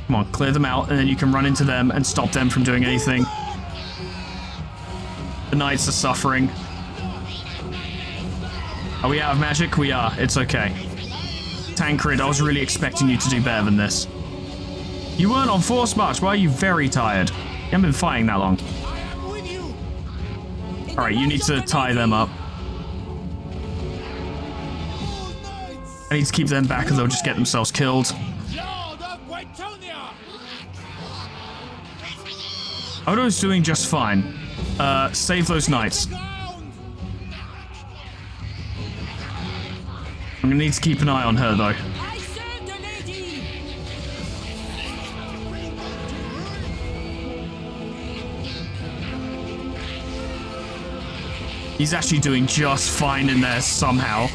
Come on, clear them out, and then you can run into them and stop them from doing anything. The knights are suffering. Are we out of magic? We are. It's okay. Tancred, I was really expecting you to do better than this. You weren't on force march. Why are you very tired? You haven't been fighting that long. Alright, you need to tie them up. I need to keep them back or they'll just get themselves killed. Odo's doing just fine. Uh, save those knights. I'm gonna need to keep an eye on her though. He's actually doing just fine in there somehow.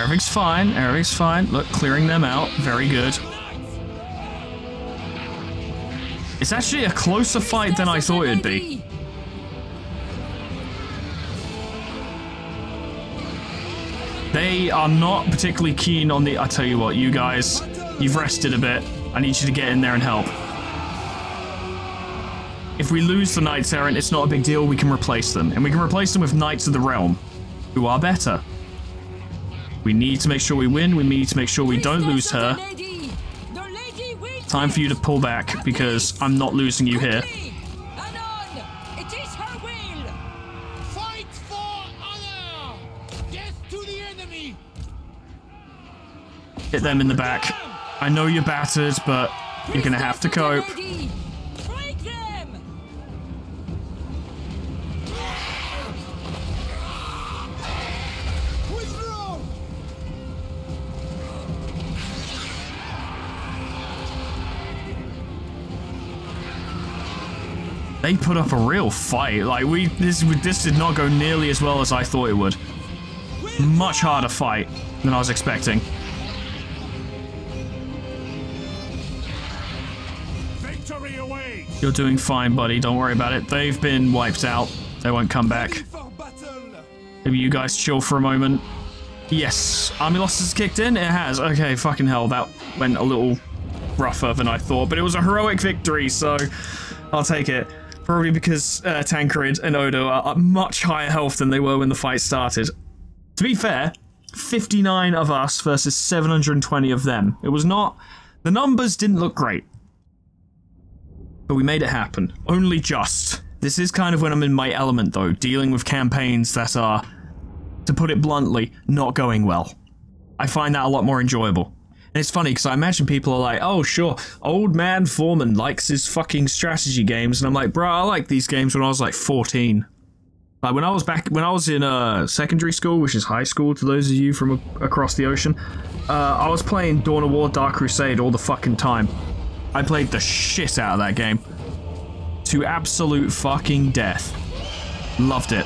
Everything's fine. Everything's fine. Look, clearing them out. Very good. It's actually a closer fight than I thought it'd be. They are not particularly keen on the. I tell you what, you guys, you've rested a bit. I need you to get in there and help. If we lose the Knights Errant, it's not a big deal. We can replace them, and we can replace them with Knights of the Realm, who are better. We need to make sure we win. We need to make sure we don't lose her. The lady. The lady waits. Time for you to pull back because I'm not losing you here. Anon. It is her will. Fight for honor! Death to the enemy! Hit them in the back. I know you're battered, but you're gonna have to cope. They put up a real fight. Like we, this this did not go nearly as well as I thought it would. Much harder fight than I was expecting. You're doing fine, buddy. Don't worry about it. They've been wiped out. They won't come back. Maybe you guys chill for a moment. Yes, army losses kicked in. It has. Okay, fucking hell, that went a little rougher than I thought, but it was a heroic victory, so I'll take it. Probably because uh, Tancred and Odo are at much higher health than they were when the fight started. To be fair, 59 of us versus 720 of them. It was not. The numbers didn't look great. But we made it happen. Only just. This is kind of when I'm in my element, though, dealing with campaigns that are, to put it bluntly, not going well. I find that a lot more enjoyable. And it's funny because I imagine people are like, oh, sure, old man Foreman likes his fucking strategy games. And I'm like, bro, I like these games when I was like 14. Like when I was back, when I was in uh, secondary school, which is high school to those of you from across the ocean, uh, I was playing Dawn of War Dark Crusade all the fucking time. I played the shit out of that game. To absolute fucking death. Loved it.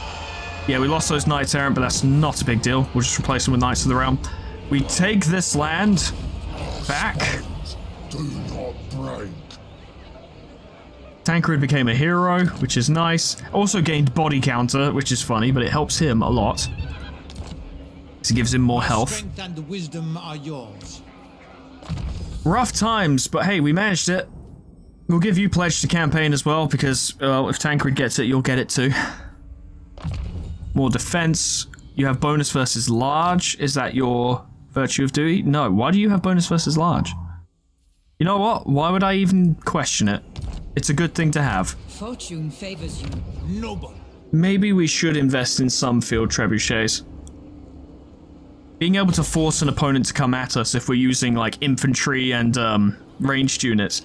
Yeah, we lost those Knights Errant, but that's not a big deal. We'll just replace them with Knights of the Realm. We take this land back. Do not break. Tancred became a hero, which is nice. Also gained body counter, which is funny, but it helps him a lot. It gives him more health. Strength and wisdom are yours. Rough times, but hey, we managed it. We'll give you pledge to campaign as well, because well, if Tancred gets it, you'll get it too. More defense. You have bonus versus large. Is that your virtue of duty? No. Why do you have bonus versus large? You know what? Why would I even question it? It's a good thing to have. Fortune favors you. Noble. Maybe we should invest in some field trebuchets. Being able to force an opponent to come at us if we're using like infantry and um, ranged units,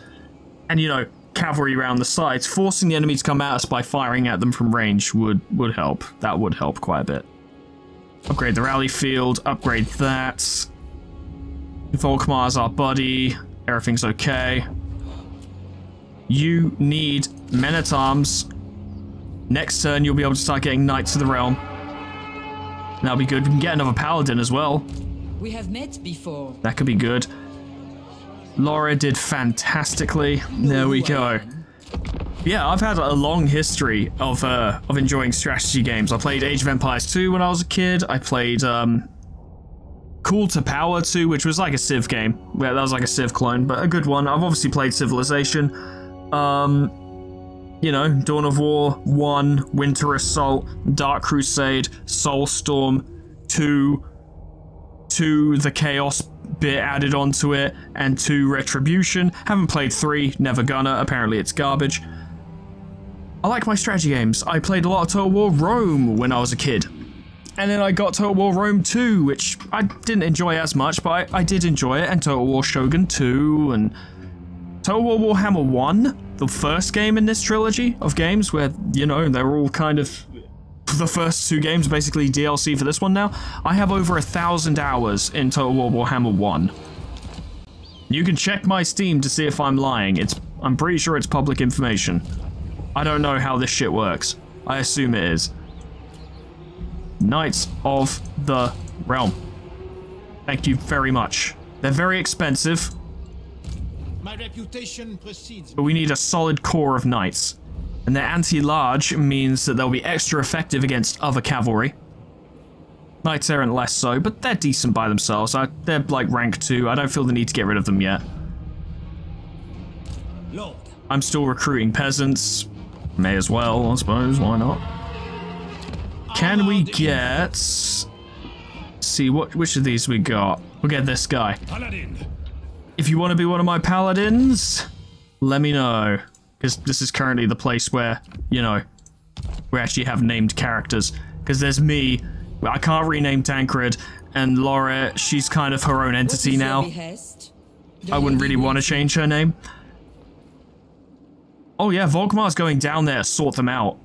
and you know cavalry around the sides, forcing the enemy to come at us by firing at them from range would would help. That would help quite a bit. Upgrade the rally field. Upgrade that. Volkmar's our buddy. Everything's okay. You need men at arms Next turn, you'll be able to start getting Knights of the Realm. That'll be good. We can get another Paladin as well. We have met before. That could be good. Laura did fantastically. There we go. Yeah, I've had a long history of uh, of enjoying strategy games. I played Age of Empires 2 when I was a kid. I played um, Call to Power 2, which was like a Civ game. Yeah, that was like a Civ clone, but a good one. I've obviously played Civilization. Um, you know, Dawn of War 1, Winter Assault, Dark Crusade, Soulstorm 2, 2, the Chaos bit added onto it, and 2, Retribution. Haven't played 3, never gonna, apparently it's garbage. I like my strategy games. I played a lot of Total War Rome when I was a kid. And then I got Total War Rome 2, which I didn't enjoy as much, but I, I did enjoy it, and Total War Shogun 2, and Total War Warhammer 1, the first game in this trilogy of games where, you know, they're all kind of the first two games basically DLC for this one now. I have over a thousand hours in Total War Warhammer 1. You can check my Steam to see if I'm lying. It's I'm pretty sure it's public information. I don't know how this shit works. I assume it is. Knights of the Realm. Thank you very much. They're very expensive, My reputation precedes but we need a solid core of knights. And they're anti-large means that they'll be extra effective against other cavalry. Knights errant less so, but they're decent by themselves. I, they're like rank 2. I don't feel the need to get rid of them yet. Lord. I'm still recruiting peasants. May as well, I suppose. Why not? Can we get... See, what? which of these we got? We'll get this guy. If you want to be one of my paladins, let me know. Because this is currently the place where, you know, we actually have named characters. Because there's me, I can't rename Tancred, and Laura, she's kind of her own entity What is your now. I wouldn't really want to change her name. Oh yeah, Volkmar's going down there sort them out.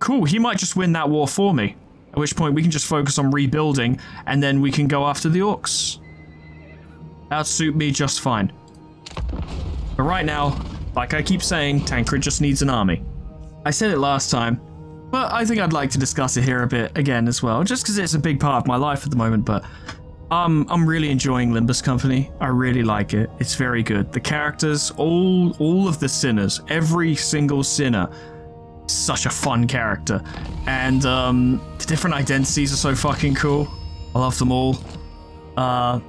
Cool, he might just win that war for me. At which point we can just focus on rebuilding, and then we can go after the orcs. That'd suit me just fine. But right now, like I keep saying, Tancred just needs an army. I said it last time, but I think I'd like to discuss it here a bit again as well, just because it's a big part of my life at the moment, but um, I'm really enjoying Limbus Company. I really like it. It's very good. The characters, all all of the sinners, every single sinner, such a fun character, and um, the different identities are so fucking cool. I love them all. Uh,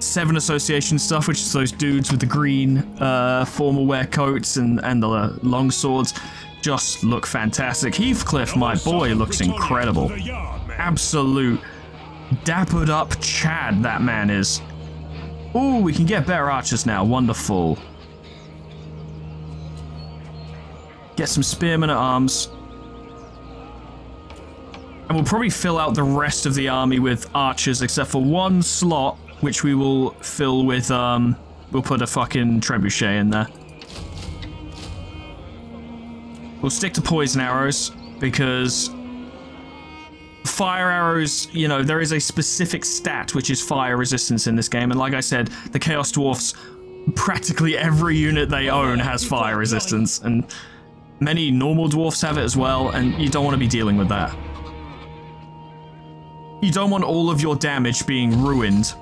Seven Association stuff, which is those dudes with the green uh, formal wear coats and, and the long swords, just look fantastic. Heathcliff, my boy, looks incredible. Absolute dappered up Chad that man is. Ooh, we can get better archers now. Wonderful. Get some spearmen at arms. And we'll probably fill out the rest of the army with archers, except for one slot, which we will fill with, um, we'll put a fucking trebuchet in there. We'll stick to poison arrows, because fire arrows, you know, there is a specific stat which is fire resistance in this game, and like I said, the Chaos Dwarfs, practically every unit they own has fire resistance, and many normal dwarfs have it as well, and you don't want to be dealing with that. You don't want all of your damage being ruined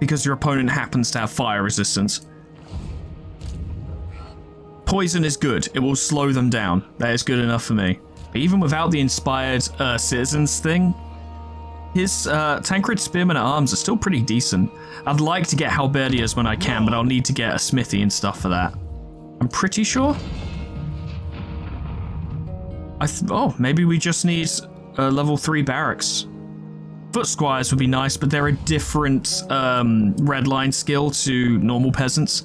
because your opponent happens to have fire resistance. Poison is good. It will slow them down. That is good enough for me. Even without the inspired uh, citizens thing, his uh, Tancred Spearman at Arms are still pretty decent. I'd like to get Halberdiers when I can, but I'll need to get a smithy and stuff for that. I'm pretty sure. I oh, maybe we just need a level 3 barracks. Foot Squires would be nice, but they're a different um, red line skill to normal peasants.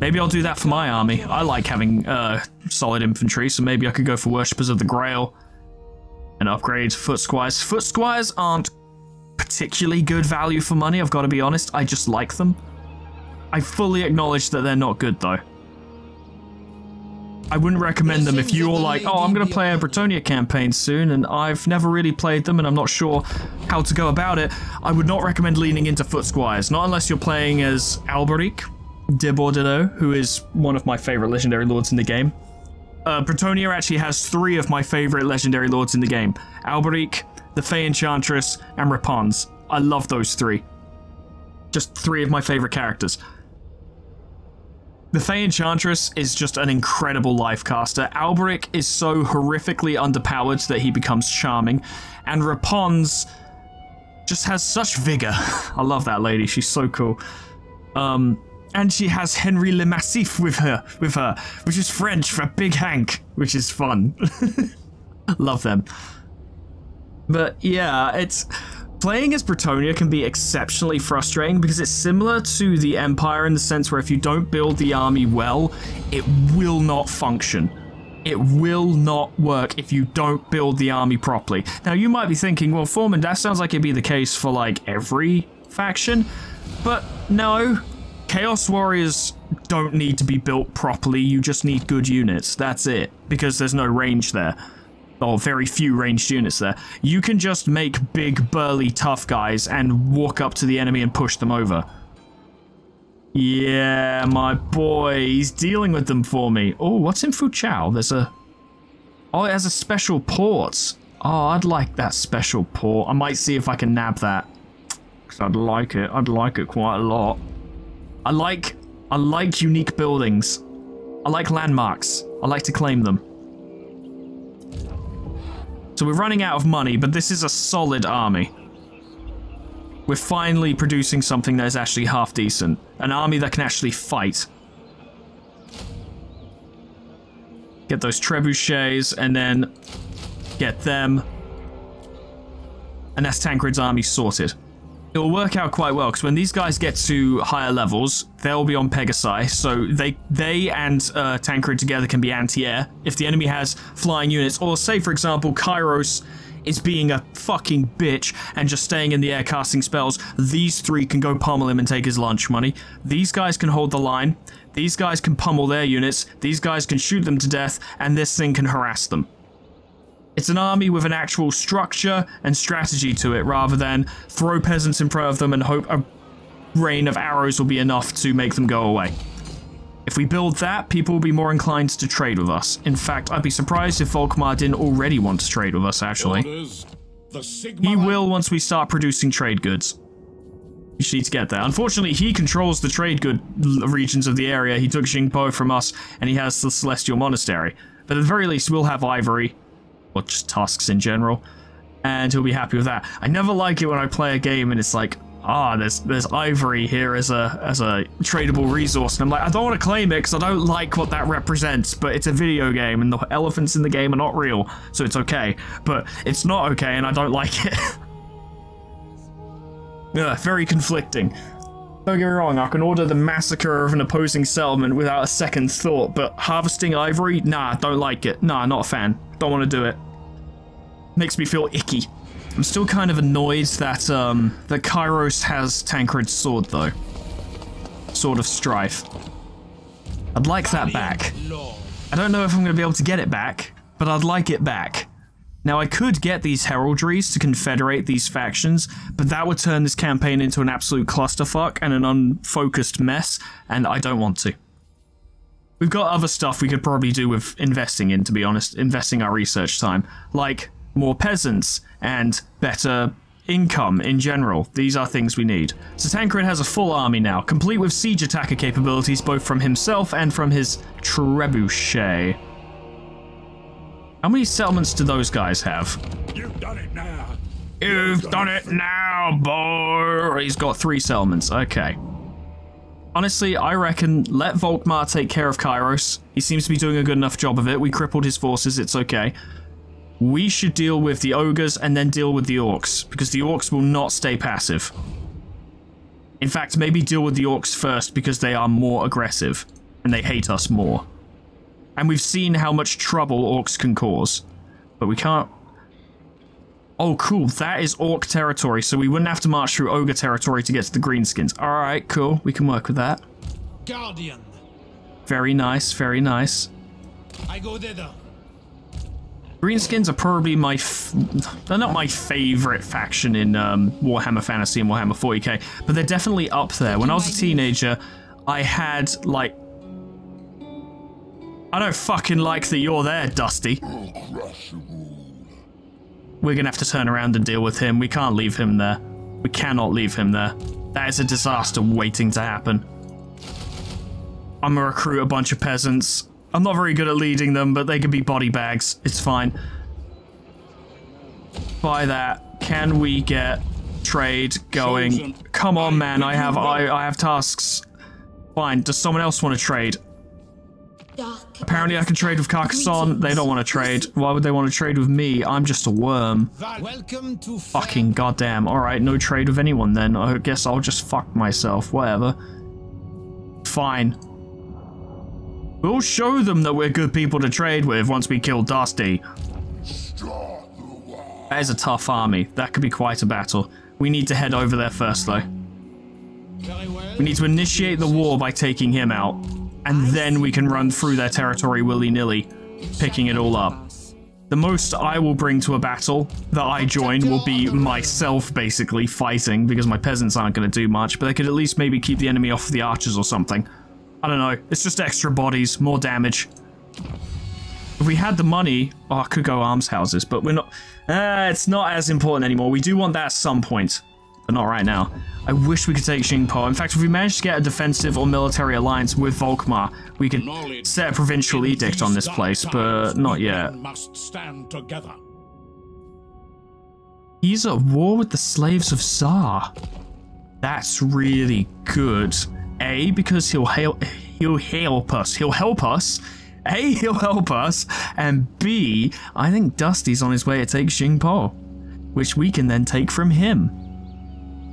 Maybe I'll do that for my army. I like having uh, solid infantry, so maybe I could go for Worshippers of the Grail and upgrade Foot Squires. Foot Squires aren't particularly good value for money, I've got to be honest. I just like them. I fully acknowledge that they're not good, though. I wouldn't recommend them if you're like, oh, I'm going to play a Bretonnia campaign soon, and I've never really played them, and I'm not sure how to go about it. I would not recommend leaning into Foot Squires, not unless you're playing as Alberic de Bordeleaux, who is one of my favorite legendary lords in the game. Uh, Bretonnia actually has three of my favorite legendary lords in the game. Alberic, the Fey Enchantress, and Repanse. I love those three. Just three of my favorite characters. The Fey Enchantress is just an incredible life caster. Alberic is so horrifically underpowered that he becomes charming. And Repanse just has such vigor. I love that lady. She's so cool. Um, and she has Henry Le Massif with her, with her, which is French for Big Hank, which is fun. love them. But yeah, it's Playing as Bretonnia can be exceptionally frustrating because it's similar to the Empire in the sense where if you don't build the army well, it will not function. It will not work if you don't build the army properly. Now you might be thinking, well Foreman, that sounds like it'd be the case for like every faction, but no. Chaos Warriors don't need to be built properly, you just need good units, that's it, because there's no range there or very few ranged units there. You can just make big, burly, tough guys and walk up to the enemy and push them over. Yeah, my boy, he's dealing with them for me. Oh, what's in Fuchao? There's a... Oh, it has a special port. Oh, I'd like that special port. I might see if I can nab that. Because I'd like it. I'd like it quite a lot. I like... I like unique buildings. I like landmarks. I like to claim them. So we're running out of money, but this is a solid army. We're finally producing something that is actually half decent. An army that can actually fight. Get those trebuchets, and then get them. And that's Tancred's army sorted it will work out quite well because when these guys get to higher levels, they'll be on Pegasi, so they they and uh, Tancred together can be anti-air. If the enemy has flying units, or say for example Kairos is being a fucking bitch and just staying in the air casting spells, these three can go pummel him and take his lunch money. These guys can hold the line, these guys can pummel their units, these guys can shoot them to death, and this thing can harass them. It's an army with an actual structure and strategy to it rather than throw peasants in front of them and hope a rain of arrows will be enough to make them go away. If we build that, people will be more inclined to trade with us. In fact, I'd be surprised if Volkmar didn't already want to trade with us, actually. He will once we start producing trade goods. We just need to get there. Unfortunately, he controls the trade good regions of the area. He took Jingpo from us, and he has the Celestial Monastery. But at the very least, we'll have Ivory, or just tusks in general. and he'll be happy with that. I never like it when I play a game and it's like, ah, there's there's ivory here as a as a tradable resource, and I'm like, I don't want to claim it because I don't like what that represents. But it's a video game, and the elephants in the game are not real, so it's okay. But it's not okay, and I don't like it. Ugh, very conflicting. Don't get me wrong, I can order the massacre of an opposing settlement without a second thought, but harvesting ivory? Nah, don't like it. Nah, not a fan. Don't want to do it. Makes me feel icky. I'm still kind of annoyed that, um, that Kairos has Tancred's sword, though. Sword of Strife. I'd like that back. I don't know if I'm going to be able to get it back, but I'd like it back. Now, I could get these heraldries to confederate these factions, but that would turn this campaign into an absolute clusterfuck and an unfocused mess, and I don't want to. We've got other stuff we could probably do with investing in, to be honest, investing our research time, like more peasants and better income in general. These are things we need. So Tancred has a full army now, complete with siege attacker capabilities both from himself and from his trebuchet. How many settlements do those guys have? You've done it now. You've done it now, boy. He's got three settlements. Okay. Honestly, I reckon let Volkmar take care of Kairos. He seems to be doing a good enough job of it. We crippled his forces. It's okay. We should deal with the ogres and then deal with the orcs, because the orcs will not stay passive. In fact, maybe deal with the orcs first because they are more aggressive and they hate us more. And we've seen how much trouble orcs can cause. But we can't... Oh, cool. That is orc territory, so we wouldn't have to march through ogre territory to get to the greenskins. Alright, cool. We can work with that. Guardian. Very nice, very nice. I go thither. Greenskins are probably my... F they're not my favorite faction in um, Warhammer Fantasy and Warhammer 40k, but they're definitely up there. When I was a teenager, I had, like... I don't fucking like that you're there, Dusty. We're gonna have to turn around and deal with him. We can't leave him there. We cannot leave him there. That is a disaster waiting to happen. I'm gonna recruit a bunch of peasants. I'm not very good at leading them, but they can be body bags. It's fine. By that, can we get trade going? Come on, man. I have I, I have tasks. Fine. Does someone else want to trade? Apparently I can trade with Carcassonne. They don't want to trade. Why would they want to trade with me? I'm just a worm. Welcome to Fucking goddamn. Alright, no trade with anyone then. I guess I'll just fuck myself. Whatever. Fine. We'll show them that we're good people to trade with once we kill Dusty. That is a tough army. That could be quite a battle. We need to head over there first, though. We need to initiate the war by taking him out, and then we can run through their territory willy-nilly, picking it all up. The most I will bring to a battle that I join will be myself, basically, fighting, because my peasants aren't going to do much, but they could at least maybe keep the enemy off the archers or something. I don't know. It's just extra bodies, more damage. If we had the money, oh, I could go arms houses, but we're not. Uh, it's not as important anymore. We do want that at some point, but not right now. I wish we could take Xingpo. In fact, if we managed to get a defensive or military alliance with Volkmar, we could set a provincial edict on this place, but not yet. Must stand together. He's at war with the slaves of Tsar. That's really good. A, because he'll help, he'll help us. He'll help us. A, he'll help us. And B, I think Dusty's on his way to take Xingpo, which we can then take from him.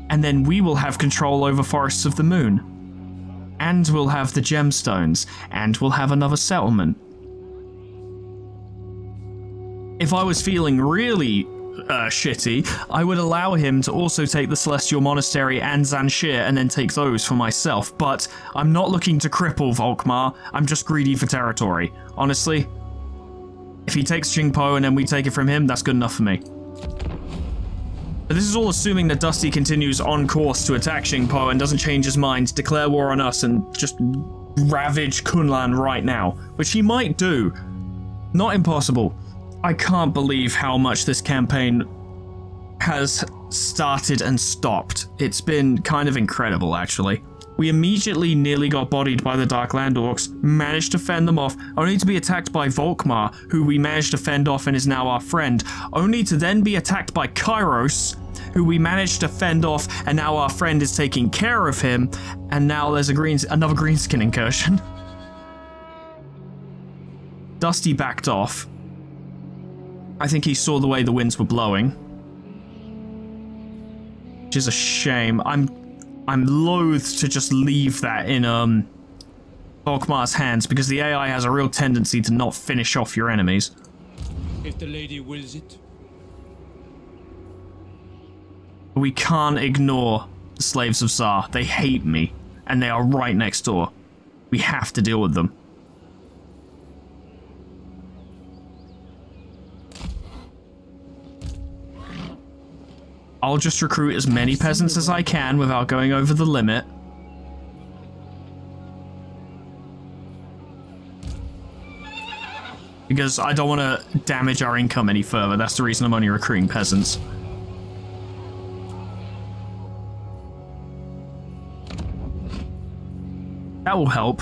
And then we will have control over Forests of the Moon. And we'll have the gemstones. And we'll have another settlement. If I was feeling really uh, shitty, I would allow him to also take the Celestial Monastery and Zanshir and then take those for myself, but I'm not looking to cripple Volkmar, I'm just greedy for territory. Honestly, if he takes Xingpo and then we take it from him, that's good enough for me. But this is all assuming that Dusty continues on course to attack Xingpo and doesn't change his mind, declare war on us, and just ravage Kunlan right now, which he might do. Not impossible. I can't believe how much this campaign has started and stopped. It's been kind of incredible, actually. We immediately nearly got bodied by the Darkland Orcs, managed to fend them off, only to be attacked by Volkmar, who we managed to fend off and is now our friend, only to then be attacked by Kairos, who we managed to fend off and now our friend is taking care of him, and now there's a green another greenskin incursion. Dusty backed off. I think he saw the way the winds were blowing. Which is a shame. I'm I'm loath to just leave that in um Volkmar's hands because the AI has a real tendency to not finish off your enemies. If the lady wills it. We can't ignore the slaves of Tsar. They hate me, and they are right next door. We have to deal with them. I'll just recruit as many peasants as I can without going over the limit. Because I don't want to damage our income any further. That's the reason I'm only recruiting peasants. That will help.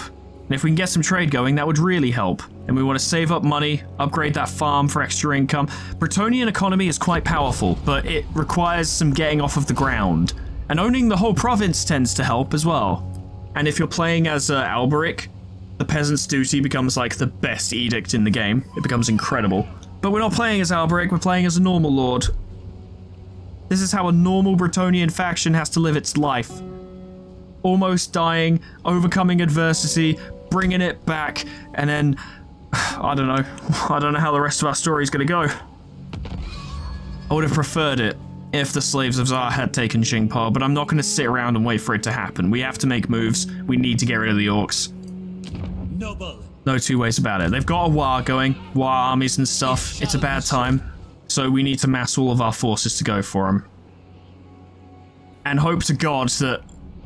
And if we can get some trade going, that would really help. And we want to save up money, upgrade that farm for extra income. Bretonnian economy is quite powerful, but it requires some getting off of the ground. And owning the whole province tends to help as well. And if you're playing as uh, Alberic, the peasant's duty becomes like the best edict in the game. It becomes incredible. But we're not playing as Alberic, we're playing as a normal lord. This is how a normal Bretonnian faction has to live its life almost dying, overcoming adversity, bringing it back, and then I don't know. I don't know how the rest of our story is going to go. I would have preferred it if the slaves of Tsar had taken Xingpo, but I'm not going to sit around and wait for it to happen. We have to make moves. We need to get rid of the orcs. Noble. No two ways about it. They've got a war going, war armies and stuff. It's a bad time, so we need to mass all of our forces to go for them. And hope to God that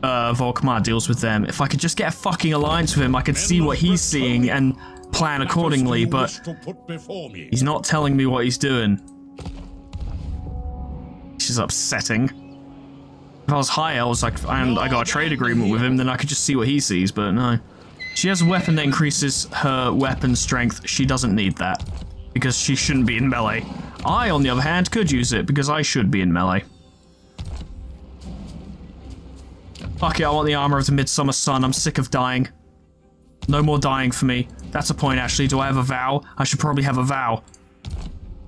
uh, Volkmar deals with them. If I could just get a fucking alliance with him, I could see what he's seeing and plan accordingly, but he's not telling me what he's doing. Which is upsetting. If I was high elves, like, and I got a trade agreement with him, then I could just see what he sees, but no. She has a weapon that increases her weapon strength. She doesn't need that, because she shouldn't be in melee. I, on the other hand, could use it, because I should be in melee. Fuck it, I want the armor of the Midsummer Sun. I'm sick of dying. No more dying for me. That's a point, actually. Do I have a vow? I should probably have a vow.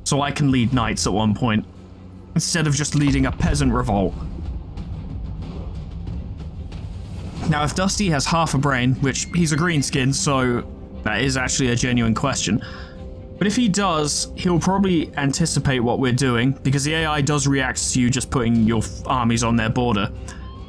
So I can lead knights at one point. Instead of just leading a peasant revolt. Now, if Dusty has half a brain, which he's a greenskin, so that is actually a genuine question. But if he does, he'll probably anticipate what we're doing, because the AI does react to you just putting your armies on their border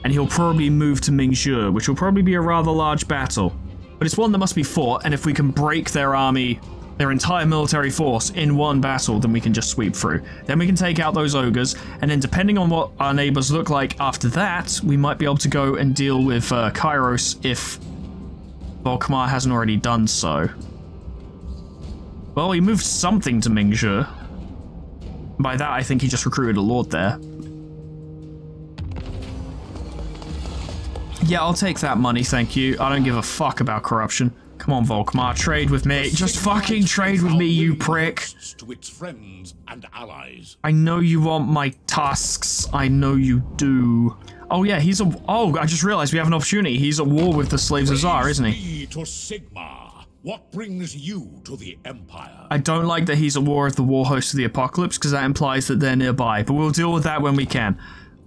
and he'll probably move to Mingzhu, which will probably be a rather large battle. But it's one that must be fought, and if we can break their army, their entire military force in one battle, then we can just sweep through. Then we can take out those ogres, and then depending on what our neighbors look like after that, we might be able to go and deal with uh, Kairos if Volkmar hasn't already done so. Well, he moved something to Mingzhu. By that, I think he just recruited a lord there. Yeah, I'll take that money, thank you. I don't give a fuck about corruption. Come on, Volkmar, trade with me. Just fucking trade with me, you prick. To its friends and allies. I know you want my tusks. I know you do. Oh yeah, he's a. Oh, I just realized we have an opportunity. He's at war with the slaves of Tsar, isn't he? To Sigmar. What brings you to the Empire? I don't like that he's at war with the war host of the apocalypse because that implies that they're nearby. But we'll deal with that when we can.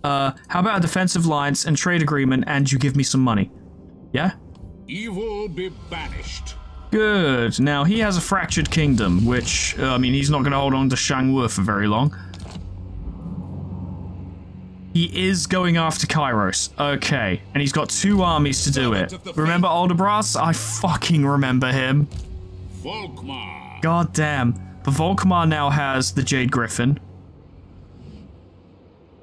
Uh, how about a defensive alliance and trade agreement and you give me some money? Yeah? Evil be banished. Good. Now, he has a fractured kingdom, which, uh, I mean, he's not going to hold on to Shangwu for very long. He is going after Kairos. Okay. And he's got two armies to do it. Remember Aldabras? I fucking remember him. Volkmar. God damn. But Volkmar now has the Jade Griffin,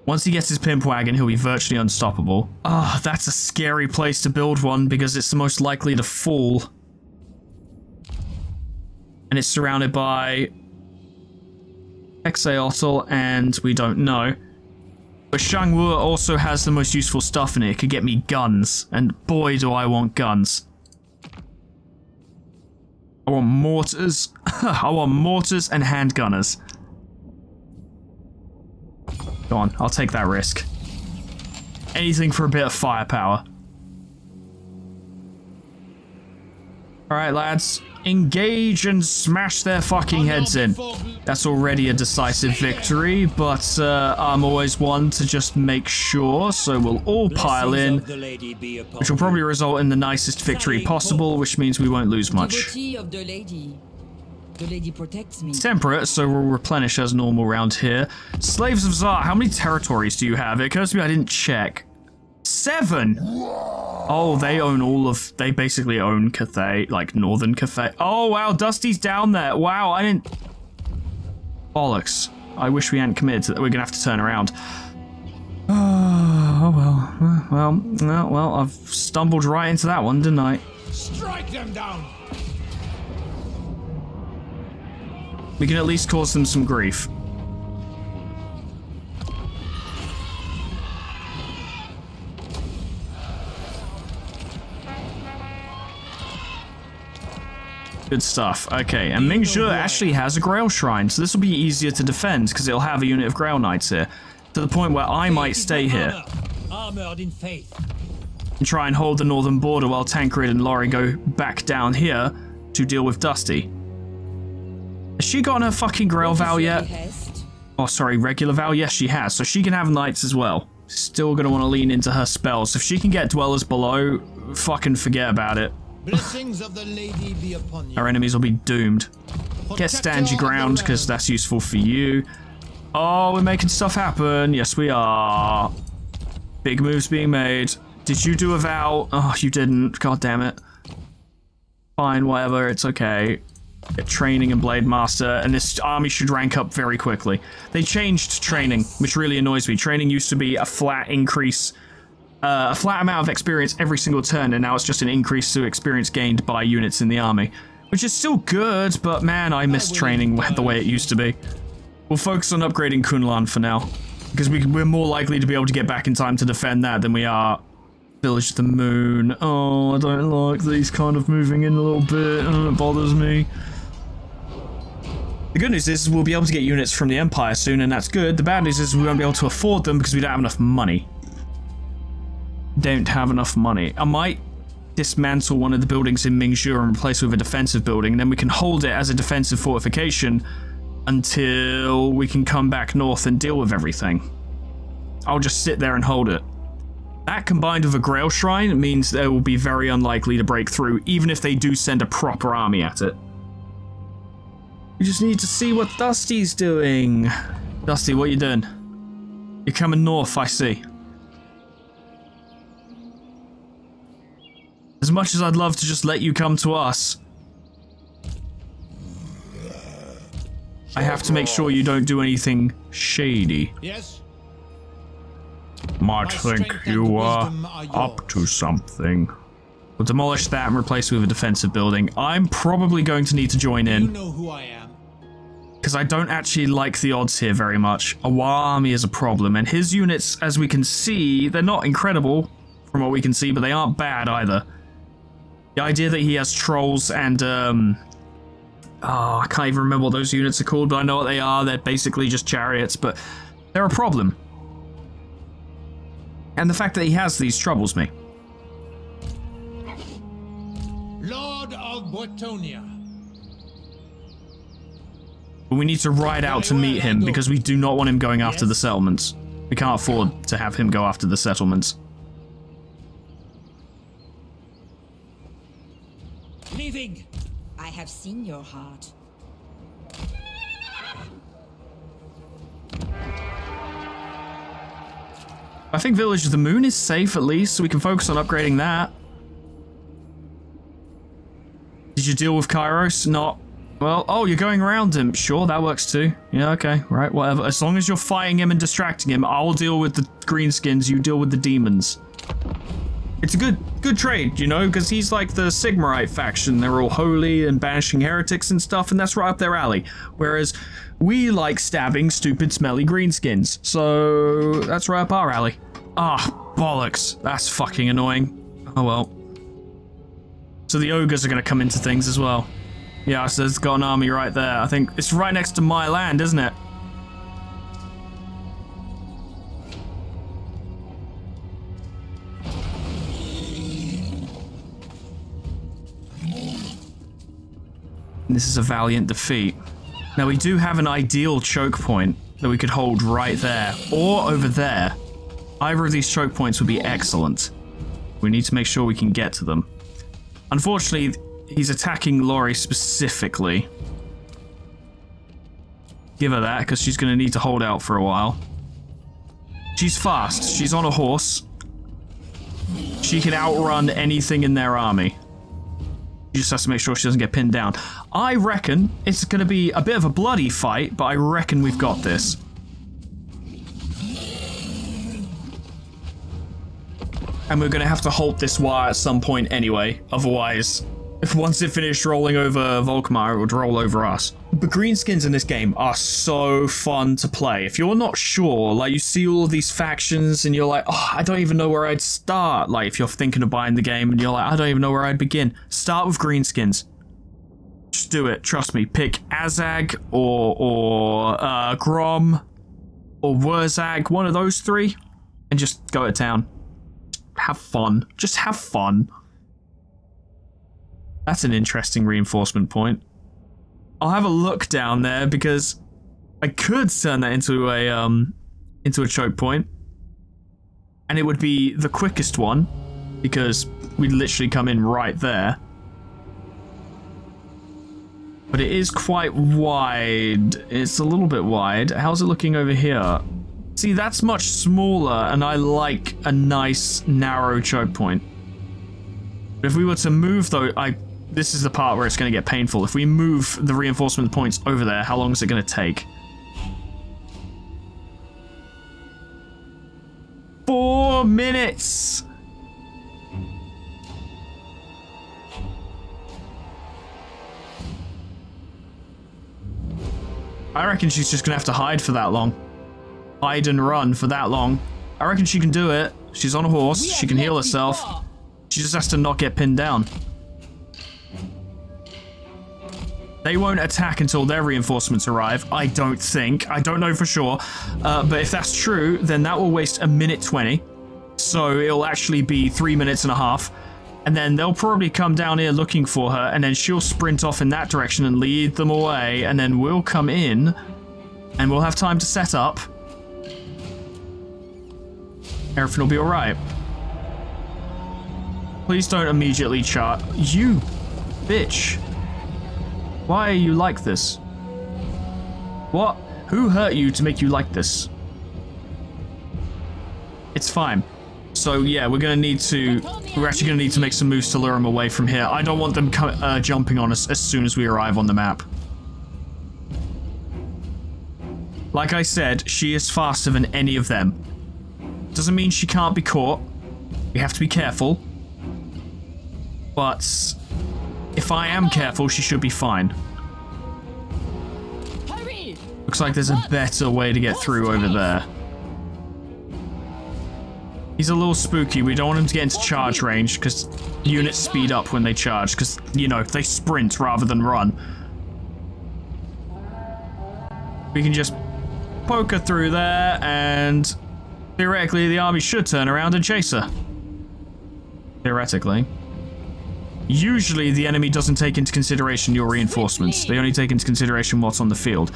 once he gets his pimp wagon, he'll be virtually unstoppable. Ah, oh, that's a scary place to build one because it's the most likely to fall. And it's surrounded by Exeotl and we don't know. But Shangwu also has the most useful stuff in it. It could get me guns, and boy do I want guns. I want mortars. I want mortars and handgunners. Go on, I'll take that risk. Anything for a bit of firepower. Alright, lads. Engage and smash their fucking heads in. That's already a decisive victory, but uh, I'm always one to just make sure, so we'll all pile in, which will probably result in the nicest victory possible, which means we won't lose much. Devotee of the lady. Protects me. It's temperate, so we'll replenish as normal around here. Slaves of Tsar, how many territories do you have? It occurs to me I didn't check. Seven! Oh, they own all of... They basically own Cathay, like Northern Cathay. Oh, wow, Dusty's down there. Wow, I didn't... Bollocks. I wish we hadn't committed to that. We're gonna have to turn around. Oh, well. Well, well, well, I've stumbled right into that one, didn't I? Strike them down! We can at least cause them some grief. Good stuff. Okay, and Mingzhu actually has a Grail Shrine, so this will be easier to defend because it'll have a unit of Grail Knights here. To the point where I might stay here Armored in faith. and try and hold the northern border while Tancred and Laurie go back down here to deal with Dusty. Has she gotten her fucking Grail Vow yet? Oh, sorry, regular Val? Yes, she has. So she can have Knights as well. Still gonna want to lean into her spells. If she can get Dwellers below, fucking forget about it. Blessings of the lady be upon you. Our enemies will be doomed. Get stand your ground, because that's useful for you. Oh, we're making stuff happen. Yes, we are. Big moves being made. Did you do a vow? Oh, you didn't. God damn it. Fine, whatever. It's okay. Get training and Blade Master, and this army should rank up very quickly. They changed training, which really annoys me. Training used to be a flat increase, uh, a flat amount of experience every single turn, and now it's just an increase to experience gained by units in the army. Which is still good, but man, I miss training the way it used to be. We'll focus on upgrading Kunlan for now, because we, we're more likely to be able to get back in time to defend that than we are Village of the Moon. Oh, I don't like these kind of moving in a little bit. Oh, it bothers me. The good news is we'll be able to get units from the Empire soon, and that's good. The bad news is we won't be able to afford them because we don't have enough money. Don't have enough money. I might dismantle one of the buildings in Mingzhu and replace it with a defensive building, then we can hold it as a defensive fortification until we can come back north and deal with everything. I'll just sit there and hold it. That combined with a Grail Shrine means they will be very unlikely to break through, even if they do send a proper army at it. We just need to see what Dusty's doing. Dusty, what you doing? You're coming north, I see. As much as I'd love to just let you come to us, I have to make sure you don't do anything shady. Yes? Might think you are up to something. We'll demolish that and replace it with a defensive building. I'm probably going to need to join in. You know who I am. Because I don't actually like the odds here very much. A Wa army is a problem, and his units, as we can see, they're not incredible from what we can see, but they aren't bad either. The idea that he has trolls and, um... Oh, I can't even remember what those units are called, but I know what they are. They're basically just chariots, but they're a problem. And the fact that he has these troubles me. Lord of Bretonnia. But we need to ride out to meet him because we do not want him going after the settlements. We can't afford to have him go after the settlements. Leaving. I have seen your heart. I think Village of the Moon is safe at least, so we can focus on upgrading that. Did you deal with Kairos? Not. Well, oh, you're going around him. Sure, that works too. Yeah, okay, right, whatever. As long as you're fighting him and distracting him, I'll deal with the greenskins, you deal with the demons. It's a good good trade, you know, because he's like the Sigmarite faction. They're all holy and banishing heretics and stuff, and that's right up their alley. Whereas we like stabbing stupid, smelly greenskins. So that's right up our alley. Ah, bollocks. That's fucking annoying. Oh well. So the ogres are going to come into things as well. Yeah, so it's got an army right there. I think it's right next to my land, isn't it? This is a valiant defeat. Now we do have an ideal choke point that we could hold right there or over there. Either of these choke points would be excellent. We need to make sure we can get to them. Unfortunately, he's attacking Laurie specifically. Give her that, because she's going to need to hold out for a while. She's fast. She's on a horse. She can outrun anything in their army. She just has to make sure she doesn't get pinned down. I reckon it's going to be a bit of a bloody fight, but I reckon we've got this. And we're going to have to halt this wire at some point anyway. Otherwise, once it finished rolling over Volkmar, it would roll over us. But greenskins in this game are so fun to play. If you're not sure, like you see all of these factions and you're like, oh, I don't even know where I'd start. Like if you're thinking of buying the game and you're like, I don't even know where I'd begin. Start with greenskins. Just do it. Trust me. Pick Azhag or or uh, Grom or Wurrzag, one of those three, and just go to town have fun. Just have fun. That's an interesting reinforcement point. I'll have a look down there because I could turn that into a um into a choke point. And it would be the quickest one because we'd literally come in right there. But it is quite wide. It's a little bit wide. How's it looking over here? See, that's much smaller, and I like a nice, narrow choke point. But if we were to move, though, I this is the part where it's going to get painful. If we move the reinforcement points over there, how long is it going to take? Four minutes! I reckon she's just going to have to hide for that long hide and run for that long. I reckon she can do it. She's on a horse. She can heal herself. She just has to not get pinned down. They won't attack until their reinforcements arrive, I don't think. I don't know for sure. Uh, but if that's true, then that will waste a minute 20. So it'll actually be three minutes and a half. And then they'll probably come down here looking for her, and then she'll sprint off in that direction and lead them away. And then we'll come in, and we'll have time to set up Everything will be alright. Please don't immediately chart. You bitch. Why are you like this? What? Who hurt you to make you like this? It's fine. So yeah, we're gonna need to. We're actually gonna need to make some moves to lure them away from here. I don't want them uh, jumping on us as soon as we arrive on the map. Like I said, she is faster than any of them. Doesn't mean she can't be caught. We have to be careful. But if I am careful, she should be fine. Looks like there's a better way to get through over there. He's a little spooky. We don't want him to get into charge range because units speed up when they charge because, you know, they sprint rather than run. We can just poke her through there and Theoretically, the army should turn around and chase her. Theoretically. Usually, the enemy doesn't take into consideration your reinforcements. They only take into consideration what's on the field.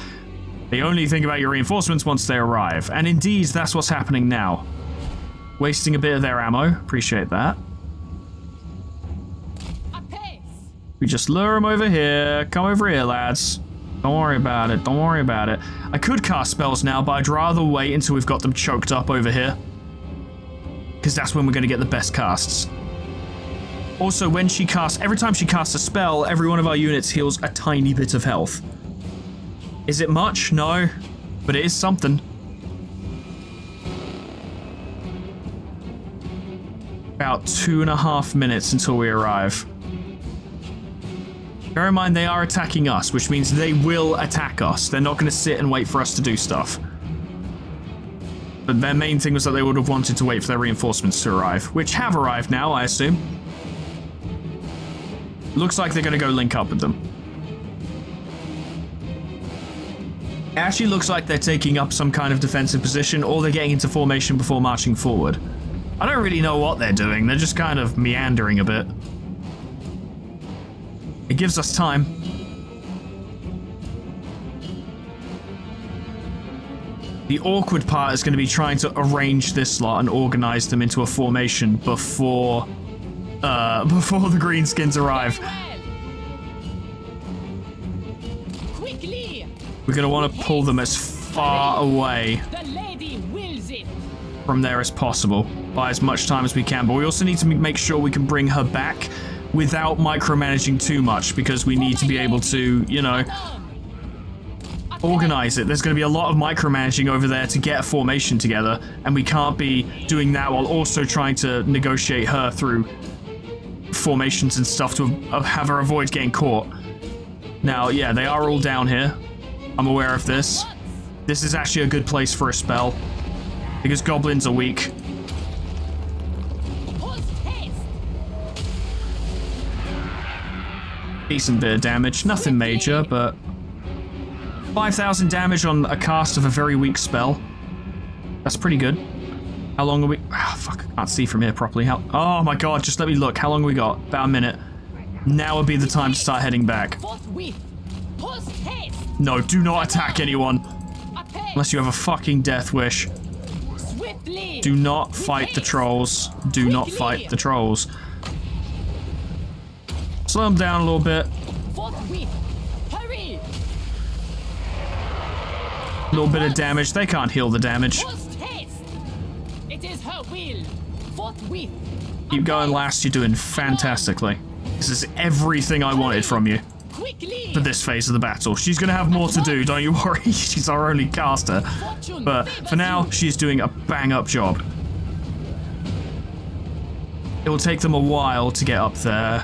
They only think about your reinforcements once they arrive. And indeed, that's what's happening now. Wasting a bit of their ammo. Appreciate that. We just lure them over here. Come over here, lads. Don't worry about it. Don't worry about it. I could cast spells now, but I'd rather wait until we've got them choked up over here. Because that's when we're going to get the best casts. Also, when she casts, every time she casts a spell, every one of our units heals a tiny bit of health. Is it much? No. But it is something. about two and a half minutes until we arrive. Bear in mind they are attacking us, which means they will attack us. They're not going to sit and wait for us to do stuff. But their main thing was that they would have wanted to wait for their reinforcements to arrive, which have arrived now, I assume. Looks like they're going to go link up with them. Actually looks like they're taking up some kind of defensive position or they're getting into formation before marching forward. I don't really know what they're doing. They're just kind of meandering a bit. It gives us time. The awkward part is going to be trying to arrange this lot and organize them into a formation before uh, before the greenskins arrive. We're going to want to pull them as far away from there as possible by as much time as we can. But we also need to make sure we can bring her back without micromanaging too much because we need to be able to, you know, organize it. There's going to be a lot of micromanaging over there to get a formation together, and we can't be doing that while also trying to negotiate her through formations and stuff to have her avoid getting caught. Now, yeah, they are all down here. I'm aware of this. This is actually a good place for a spell because goblins are weak. Decent bit of damage. Nothing major, but 5,000 damage on a cast of a very weak spell. That's pretty good. How long are we... Ah, fuck, I can't see from here properly. How... Oh my god, just let me look. How long we got? About a minute. Now would be the time to start heading back. No, do not attack anyone. Unless you have a fucking death wish. Do not fight the trolls. Do not fight the trolls. Slow them down a little bit. A little bit of damage. They can't heal the damage. It is her will! Forthwith! Keep going, last. You're doing fantastically. This is everything I wanted from you for this phase of the battle. She's going to have more to do, don't you worry. She's our only caster. But for now, she's doing a bang-up job. It will take them a while to get up there.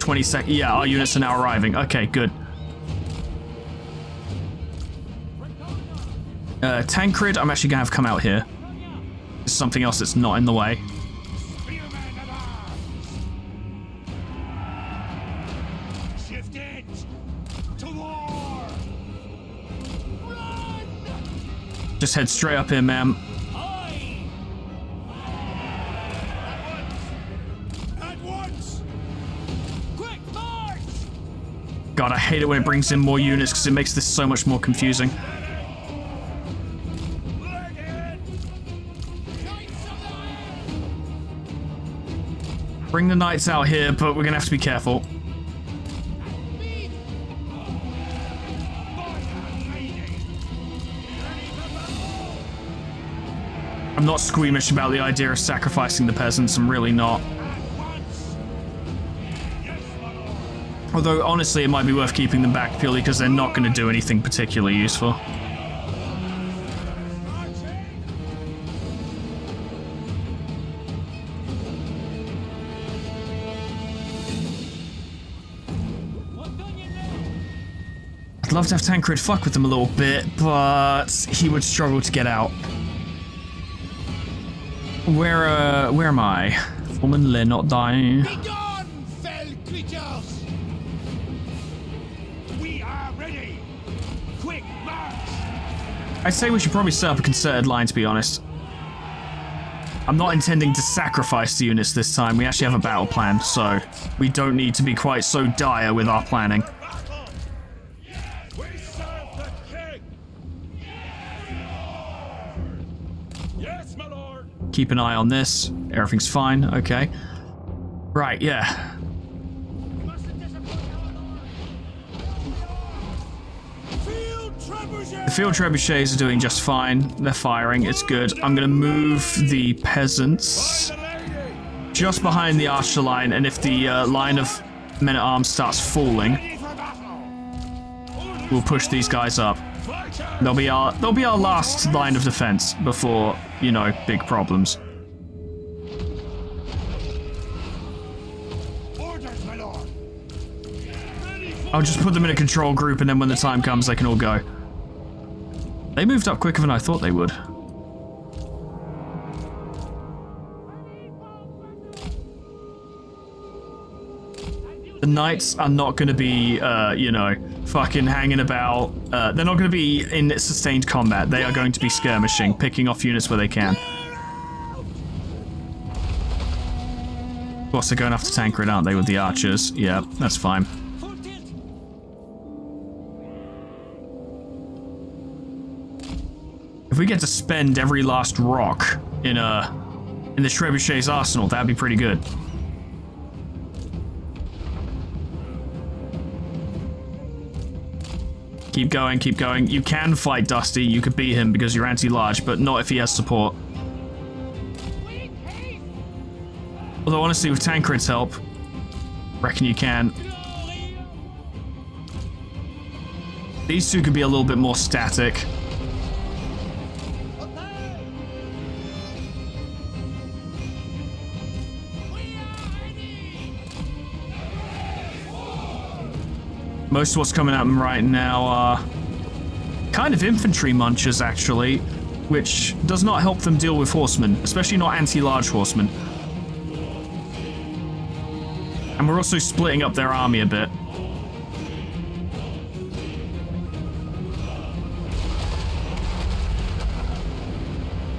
20 seconds. Yeah, our units are now arriving. Okay, good. Uh, Tancred, I'm actually going to have come out here. Something else that's not in the way. Shift edge! To war! Just head straight up here, ma'am. Aye! At once! Quick march! God, I hate it when it brings in more units because it makes this so much more confusing. Bring the knights out here, but we're going to have to be careful. I'm not squeamish about the idea of sacrificing the peasants, I'm really not. Although, honestly, it might be worth keeping them back purely because they're not going to do anything particularly useful. Love to have Tancred fuck with them a little bit, but he would struggle to get out. Where, uh, where am I? Woman, Lynn not dying. Begone, fell creatures! We are ready! Quick march! I'd say we should probably set up a concerted line, to be honest. I'm not intending to sacrifice the units this time. We actually have a battle plan, so we don't need to be quite so dire with our planning. Keep an eye on this. Everything's fine. Okay. Right, yeah. The field trebuchets are doing just fine. They're firing. It's good. I'm going to move the peasants just behind the archer line, and if the uh, line of men-at-arms starts falling, we'll push these guys up. They'll be our they'll be our last line of defense before, you know, big problems. I'll just put them in a control group and then when the time comes they can all go. They moved up quicker than I thought they would. Knights are not going to be, uh, you know, fucking hanging about. Uh, they're not going to be in sustained combat. They are going to be skirmishing, picking off units where they can. Of course, they're going after Tancred, aren't they, with the archers? Yeah, that's fine. If we get to spend every last rock in a in the Trebuchet's arsenal, that'd be pretty good. Keep going, keep going. You can fight Dusty. You could beat him because you're anti-large, but not if he has support. Although honestly, with Tancred's help, reckon you can. These two could be a little bit more static. Most of what's coming at them right now are kind of infantry munchers, actually, which does not help them deal with horsemen, especially not anti-large horsemen. And we're also splitting up their army a bit.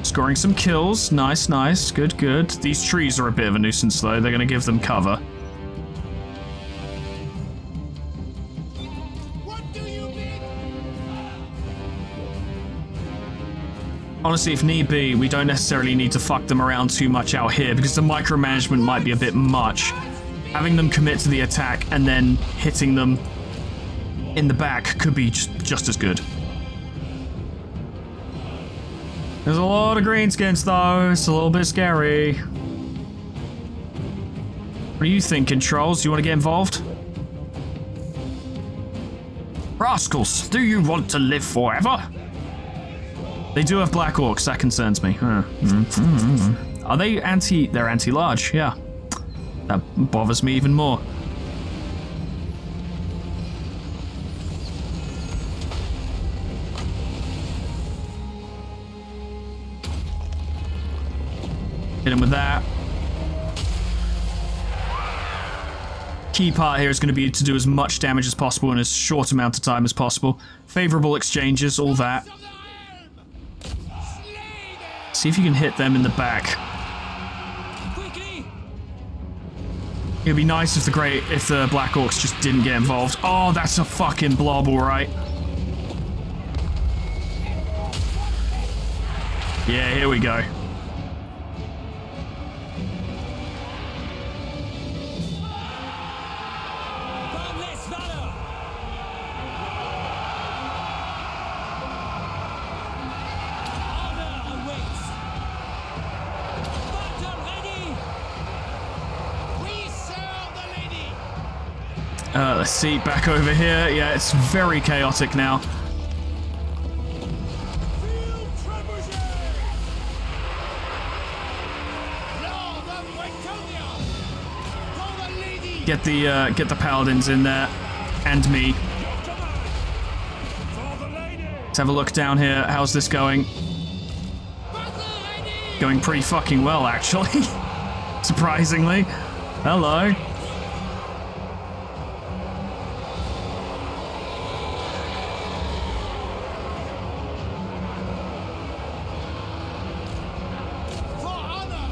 Scoring some kills. Nice, nice. Good, good. These trees are a bit of a nuisance, though. They're going to give them cover. Honestly, if need be, we don't necessarily need to fuck them around too much out here because the micromanagement might be a bit much. Having them commit to the attack and then hitting them in the back could be just, just as good. There's a lot of greenskins though, it's a little bit scary. What are you thinking, Trolls? You want to get involved? Rascals, do you want to live forever? They do have black orcs, that concerns me. Mm. Are they anti... They're anti-large, yeah. That bothers me even more. Hit him with that. Key part here is going to be to do as much damage as possible in as short amount of time as possible. Favorable exchanges, all that. See if you can hit them in the back. It'd be nice if the great if the Black Orcs just didn't get involved. Oh, that's a fucking blob, alright. Yeah, here we go. See, back over here. Yeah, it's very chaotic now. Get the uh, get the paladins in there, and me. Let's have a look down here. How's this going? Going pretty fucking well, actually. Surprisingly. Hello.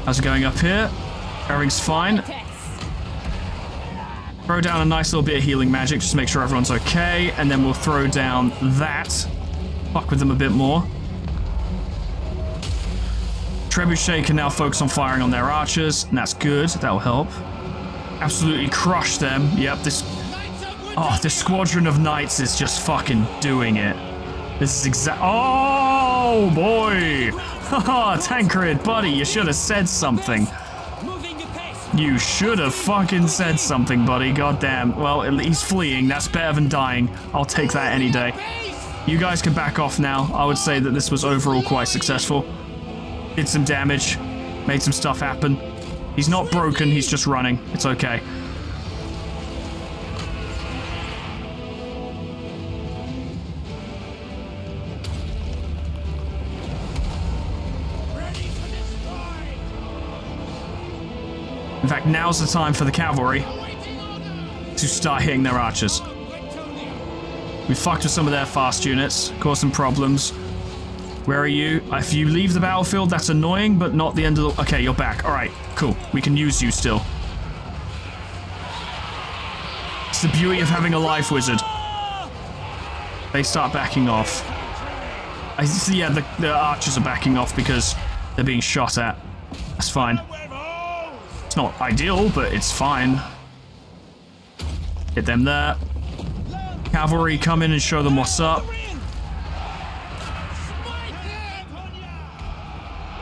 How's it going up here? Everything's fine. Throw down a nice little bit of healing magic just to make sure everyone's okay, and then we'll throw down that. Fuck with them a bit more. Trebuchet can now focus on firing on their archers, and that's good. That'll help. Absolutely crush them. Yep, this... Oh, this squadron of knights is just fucking doing it. This is exact... Oh! Oh, boy! Haha, Tancred, buddy, you should have said something. You should have fucking said something, buddy. Goddamn. Well, he's fleeing. That's better than dying. I'll take that any day. You guys can back off now. I would say that this was overall quite successful. Did some damage. Made some stuff happen. He's not broken. He's just running. It's okay. Now's the time for the cavalry to start hitting their archers. We fucked with some of their fast units, caused some problems. Where are you? If you leave the battlefield, that's annoying, but not the end of the... Okay, you're back. All right, cool. We can use you still. It's the beauty of having a life wizard. They start backing off. I see, yeah, the, the archers are backing off because they're being shot at. That's fine. It's not ideal, but it's fine. Hit them there. Cavalry, come in and show them what's up.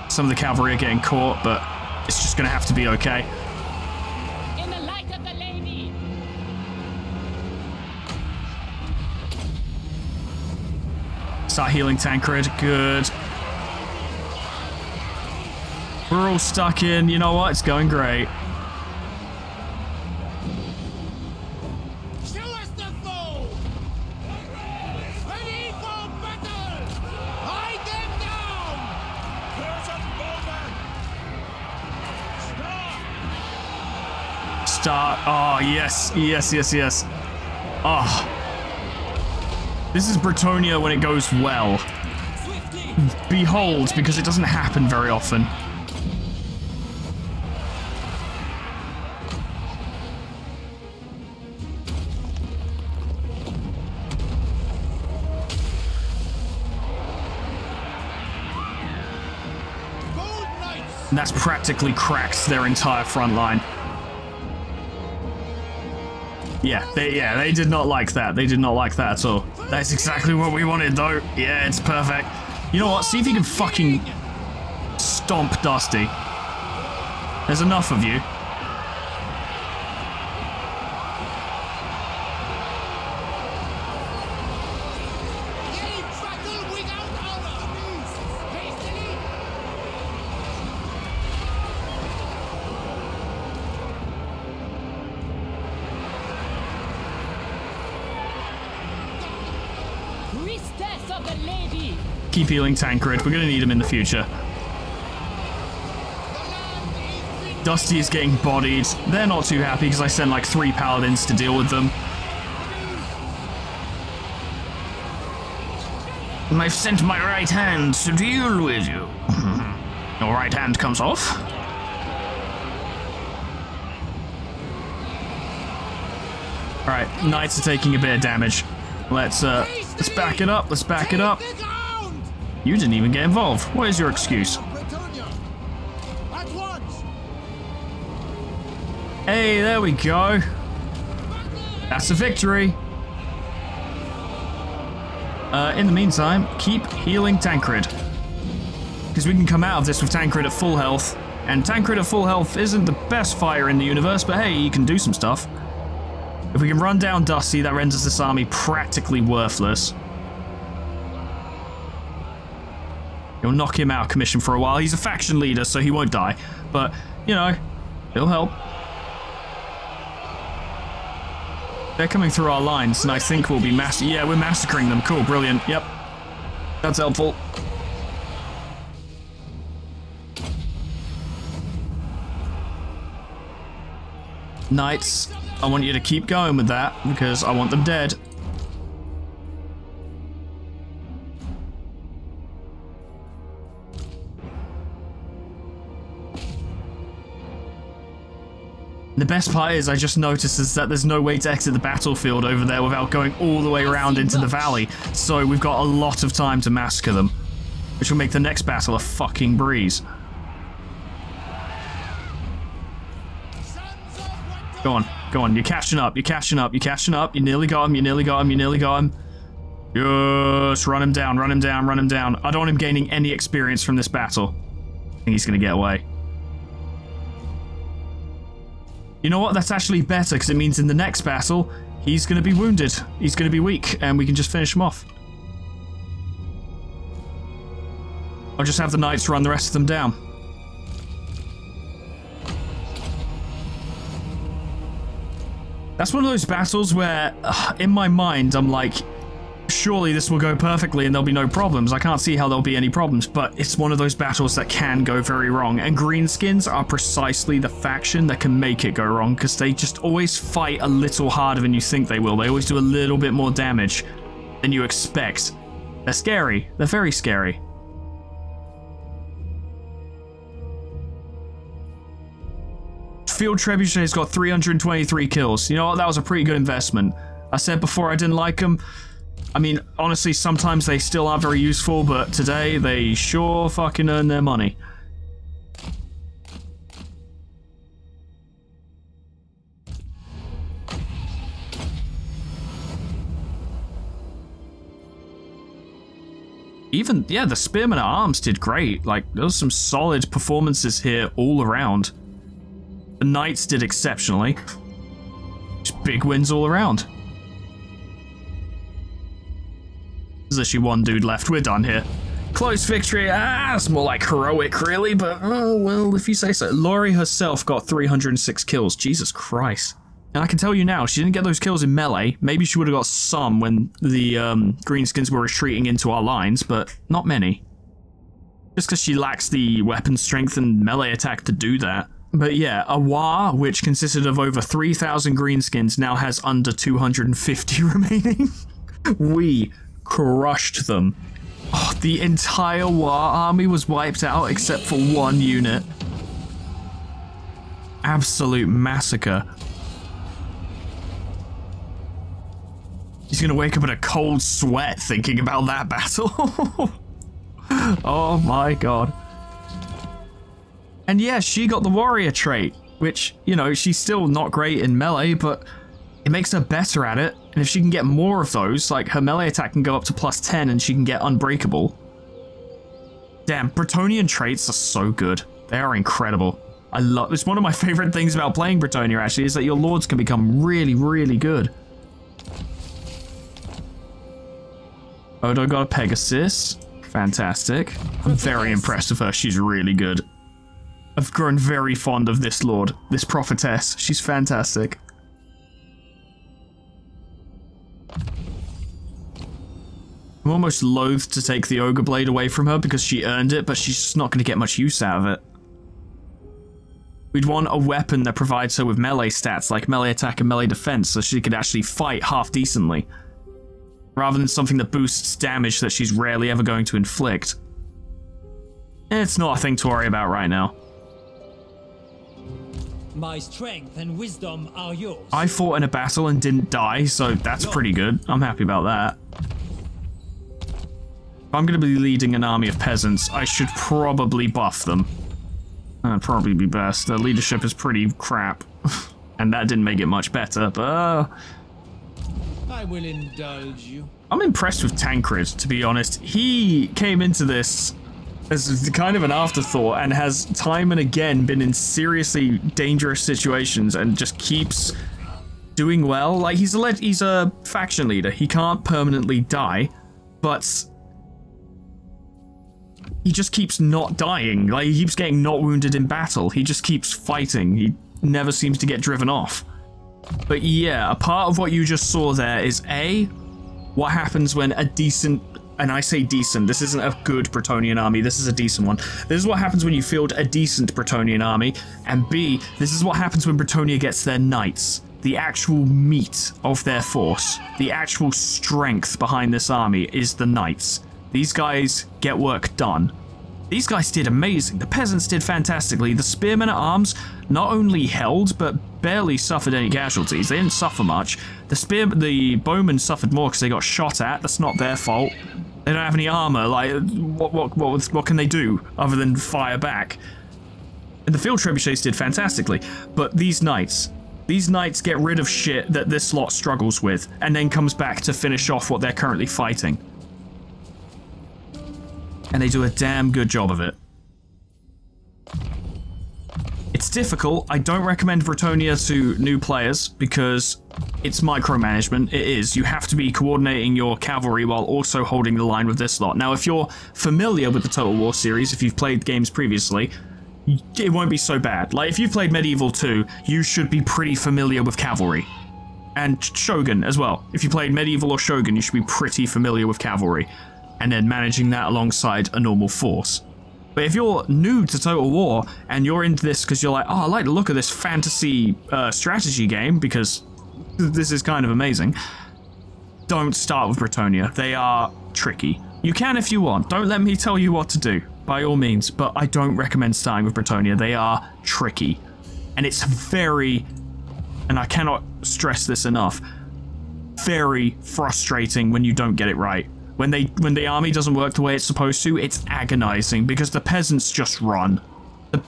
Some of the cavalry are getting caught, but it's just going to have to be okay. In the light of the lady. Start healing Tancred. Good. We're all stuck in. You know what? It's going great. Show us the foe! Ready for battle! Hide them down! Start. Oh, yes. Yes, yes, yes. Oh. This is Bretonnia when it goes well. Behold, because it doesn't happen very often. And that's practically cracked their entire front line. Yeah, they yeah, they did not like that. They did not like that at all. That's exactly what we wanted though. Yeah, it's perfect. You know what? See if you can fucking stomp Dusty. There's enough of you. Keep healing Tancred. We're gonna need him in the future. Dusty is getting bodied. They're not too happy because I sent like three paladins to deal with them. And I've sent my right hand to deal with you. Your right hand comes off. Alright, knights are taking a bit of damage. Let's uh let's back it up, let's back it up. You didn't even get involved. What is your excuse? Hey, there we go. That's a victory. Uh, in the meantime, keep healing Tancred. Because we can come out of this with Tancred at full health. And Tancred at full health isn't the best fire in the universe, but hey, he can do some stuff. If we can run down Dusty, that renders this army practically worthless. You'll knock him out of commission for a while. He's a faction leader, so he won't die. But, you know, he'll help. They're coming through our lines, and I think we'll be mass- Yeah, we're massacring them. Cool, brilliant. Yep. That's helpful. Knights, I want you to keep going with that, because I want them dead. The best part is I just noticed is that there's no way to exit the battlefield over there without going all the way around into the valley. So we've got a lot of time to massacre them. Which will make the next battle a fucking breeze. Go on, go on, you're catching up, you're catching up, you're catching up, you nearly got him, you nearly got him, you nearly got him. Yes, run him down, run him down, run him down. I don't want him gaining any experience from this battle. I think he's gonna get away. You know what? That's actually better because it means in the next battle, he's going to be wounded. He's going to be weak, and we can just finish him off. I'll just have the knights run the rest of them down. That's one of those battles where, uh, in my mind, I'm like, surely this will go perfectly and there'll be no problems. I can't see how there'll be any problems, but it's one of those battles that can go very wrong. And Greenskins are precisely the faction that can make it go wrong because they just always fight a little harder than you think they will. They always do a little bit more damage than you expect. They're scary. They're very scary. Field Trebuchet's got 323 kills. You know what? That was a pretty good investment. I said before I didn't like them. I mean, honestly, sometimes they still aren't very useful, but today they sure fucking earn their money. Even, yeah, the Spearman at Arms did great. Like, there was some solid performances here all around. The Knights did exceptionally. Just big wins all around. There's actually one dude left. We're done here. Close victory. Ah, it's more like heroic, really, but oh, well, if you say so. Laurie herself got 306 kills. Jesus Christ. And I can tell you now, she didn't get those kills in melee. Maybe she would have got some when the um, Greenskins were retreating into our lines, but not many. Just because she lacks the weapon strength and melee attack to do that. But yeah, Awa, which consisted of over 3,000 Greenskins, now has under 250 remaining. we crushed them. Oh, the entire Wa army was wiped out except for one unit. Absolute massacre. He's gonna wake up in a cold sweat thinking about that battle. oh my god. And yeah, she got the warrior trait, which, you know, she's still not great in melee, but it makes her better at it. And if she can get more of those, like her melee attack can go up to plus 10 and she can get unbreakable. Damn, Bretonnian traits are so good. They are incredible. I love it's one of my favorite things about playing Bretonnia actually is that your lords can become really, really good. Odo got a Pegasus. Fantastic. I'm very impressed with her. She's really good. I've grown very fond of this lord, this prophetess. She's fantastic. I'm almost loath to take the Ogre Blade away from her because she earned it, but she's just not going to get much use out of it. We'd want a weapon that provides her with melee stats like melee attack and melee defense so she could actually fight half decently. Rather than something that boosts damage that she's rarely ever going to inflict. Eh, it's not a thing to worry about right now. My strength and wisdom are yours. I fought in a battle and didn't die, so that's pretty good. I'm happy about that. If I'm going to be leading an army of peasants, I should probably buff them. That'd probably be best. Their leadership is pretty crap. and that didn't make it much better, but... Uh, I will indulge you. I'm impressed with Tancred, to be honest. He came into this as kind of an afterthought and has time and again been in seriously dangerous situations and just keeps doing well. Like he's a he's a faction leader. He can't permanently die, but he just keeps not dying. Like he keeps getting not wounded in battle. He just keeps fighting. He never seems to get driven off. But yeah, a part of what you just saw there is A, what happens when a decent and I say decent, this isn't a good Bretonnian army, this is a decent one. This is what happens when you field a decent Bretonnian army, and B, this is what happens when Bretonnia gets their knights. The actual meat of their force, the actual strength behind this army is the knights. These guys get work done. These guys did amazing. The peasants did fantastically. The spearmen at arms not only held, but barely suffered any casualties. They didn't suffer much. The spear, the bowmen suffered more because they got shot at. That's not their fault. They don't have any armor. Like, what, what, what, what can they do other than fire back? And the field trebuchets did fantastically. But these knights, these knights get rid of shit that this lot struggles with, and then comes back to finish off what they're currently fighting. And they do a damn good job of it. It's difficult. I don't recommend Bretonnia to new players because it's micromanagement. It is. You have to be coordinating your cavalry while also holding the line with this lot. Now, if you're familiar with the Total War series, if you've played games previously, it won't be so bad. Like, if you've played Medieval 2, you should be pretty familiar with cavalry. and Shogun as well. If you played Medieval or Shogun, you should be pretty familiar with cavalry, and then managing that alongside a normal force. But if you're new to Total War and you're into this because you're like, oh, I like the look of this fantasy uh, strategy game because this is kind of amazing, don't start with Bretonnia. They are tricky. You can if you want. Don't let me tell you what to do, by all means, but I don't recommend starting with Bretonnia. They are tricky. And it's very, and I cannot stress this enough, very frustrating when you don't get it right. When they when the army doesn't work the way it's supposed to, it's agonizing because the peasants just run.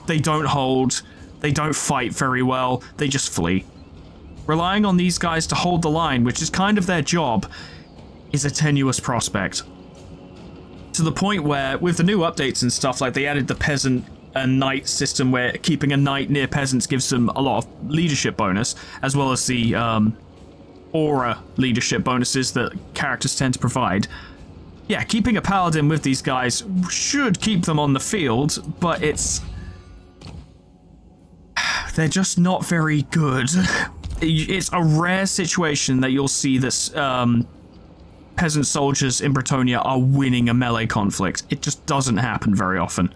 They don't hold, they don't fight very well, they just flee. Relying on these guys to hold the line, which is kind of their job, is a tenuous prospect. To the point where, with the new updates and stuff, like they added the peasant and knight system where keeping a knight near peasants gives them a lot of leadership bonus, as well as the um, aura leadership bonuses that characters tend to provide. Yeah, keeping a paladin with these guys should keep them on the field, but it's... They're just not very good. It's a rare situation that you'll see this um, peasant soldiers in Bretonnia are winning a melee conflict. It just doesn't happen very often.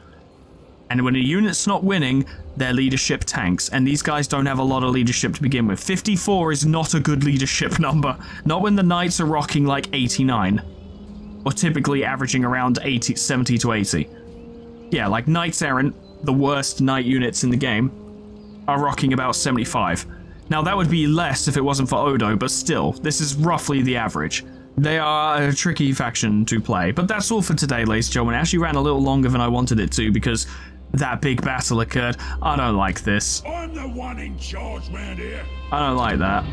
And when a unit's not winning, their leadership tanks. And these guys don't have a lot of leadership to begin with. 54 is not a good leadership number. Not when the knights are rocking like 89. Or typically averaging around 80, 70 to 80. Yeah, like Knights Errant, the worst knight units in the game, are rocking about 75. Now that would be less if it wasn't for Odo, but still, this is roughly the average. They are a tricky faction to play, but that's all for today, ladies and gentlemen. It actually ran a little longer than I wanted it to because that big battle occurred. I don't like this. I'm the one in charge round here. I don't like that.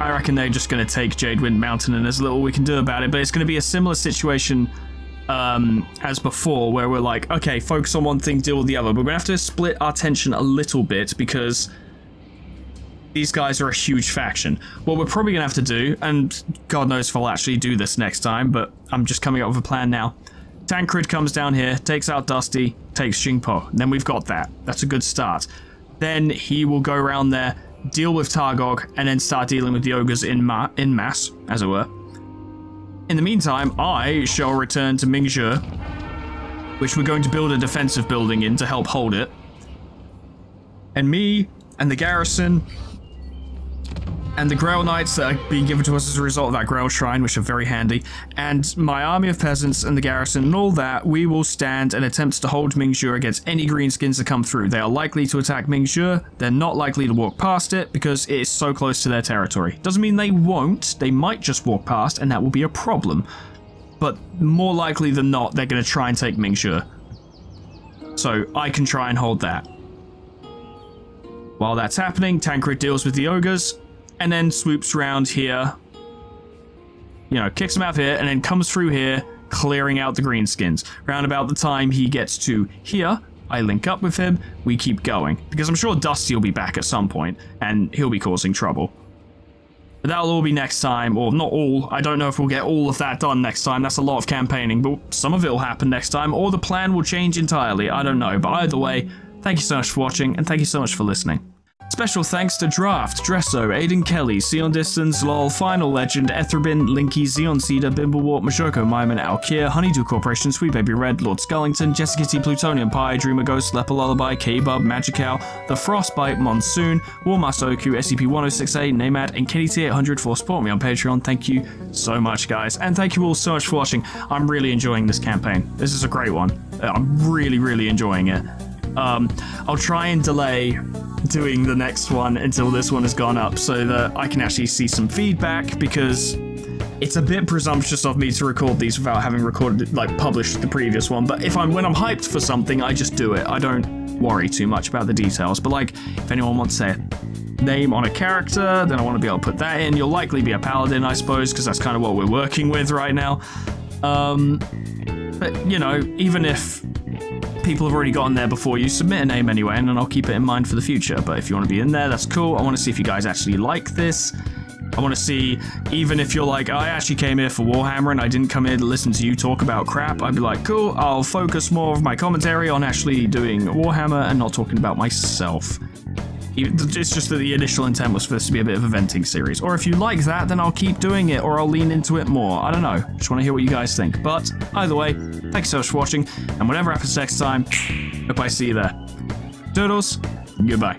I reckon they're just going to take Jadewind Mountain and there's little we can do about it, but it's going to be a similar situation um, as before, where we're like, okay, focus on one thing, deal with the other. But we're going to have to split our attention a little bit because these guys are a huge faction. What we're probably going to have to do, and God knows if I'll actually do this next time, but I'm just coming up with a plan now. Tancred comes down here, takes out Dusty, takes Xingpo. Then we've got that. That's a good start. Then he will go around there, deal with Targog, and then start dealing with the ogres in, ma in mass, as it were. In the meantime, I shall return to Mingzhu, which we're going to build a defensive building in to help hold it. And me and the garrison and the Grail Knights that are being given to us as a result of that Grail Shrine, which are very handy, and my army of peasants and the garrison and all that, we will stand and attempt to hold Mingzhu against any greenskins that come through. They are likely to attack Mingzhu, they're not likely to walk past it because it is so close to their territory. Doesn't mean they won't, they might just walk past and that will be a problem. But more likely than not, they're going to try and take Mingzhu. So I can try and hold that. While that's happening, Tancred deals with the ogres, and then swoops around here. You know, kicks him out here, and then comes through here, clearing out the greenskins. Round about the time he gets to here, I link up with him, we keep going. Because I'm sure Dusty will be back at some point, and he'll be causing trouble. But that'll all be next time, or not all. I don't know if we'll get all of that done next time. That's a lot of campaigning, but some of it will happen next time, or the plan will change entirely. I don't know, but either way, thank you so much for watching, and thank you so much for listening. Special thanks to Draft, Dresso, Aiden Kelly, Sion Distance, LOL, Final Legend, Ethrobin, Linky, Zion Cedar, Bimblewart, Majoko, Myman, Alkier, Honeydew Corporation, Sweet Baby Red, Lord Skullington, Jessica T, Plutonium Pie, Dreamer Ghost, Leper Lullaby, K-Bub, Magicow, The Frostbite, Monsoon, Warmaster OQ, SCP-1068, Namad, and Kitty T800 for supporting me on Patreon. Thank you so much, guys. And thank you all so much for watching. I'm really enjoying this campaign. This is a great one. I'm really, really enjoying it. Um, I'll try and delay doing the next one until this one has gone up so that I can actually see some feedback because it's a bit presumptuous of me to record these without having recorded like published the previous one. But if I'm when I'm hyped for something I just do it. I don't worry too much about the details. But like if anyone wants say name on a character then I want to be able to put that in. You'll likely be a paladin I suppose because that's kind of what we're working with right now. Um but you know even if people have already gotten there before you, submit a name anyway, and then I'll keep it in mind for the future. But if you want to be in there, that's cool. I want to see if you guys actually like this. I want to see, even if you're like, I actually came here for Warhammer and I didn't come here to listen to you talk about crap, I'd be like, cool, I'll focus more of my commentary on actually doing Warhammer and not talking about myself. It's just that the initial intent was for this to be a bit of a venting series. Or if you like that, then I'll keep doing it, or I'll lean into it more. I don't know. Just want to hear what you guys think. But either way, thanks so much for watching, and whatever happens next time, hope I see you there. Doodles, goodbye.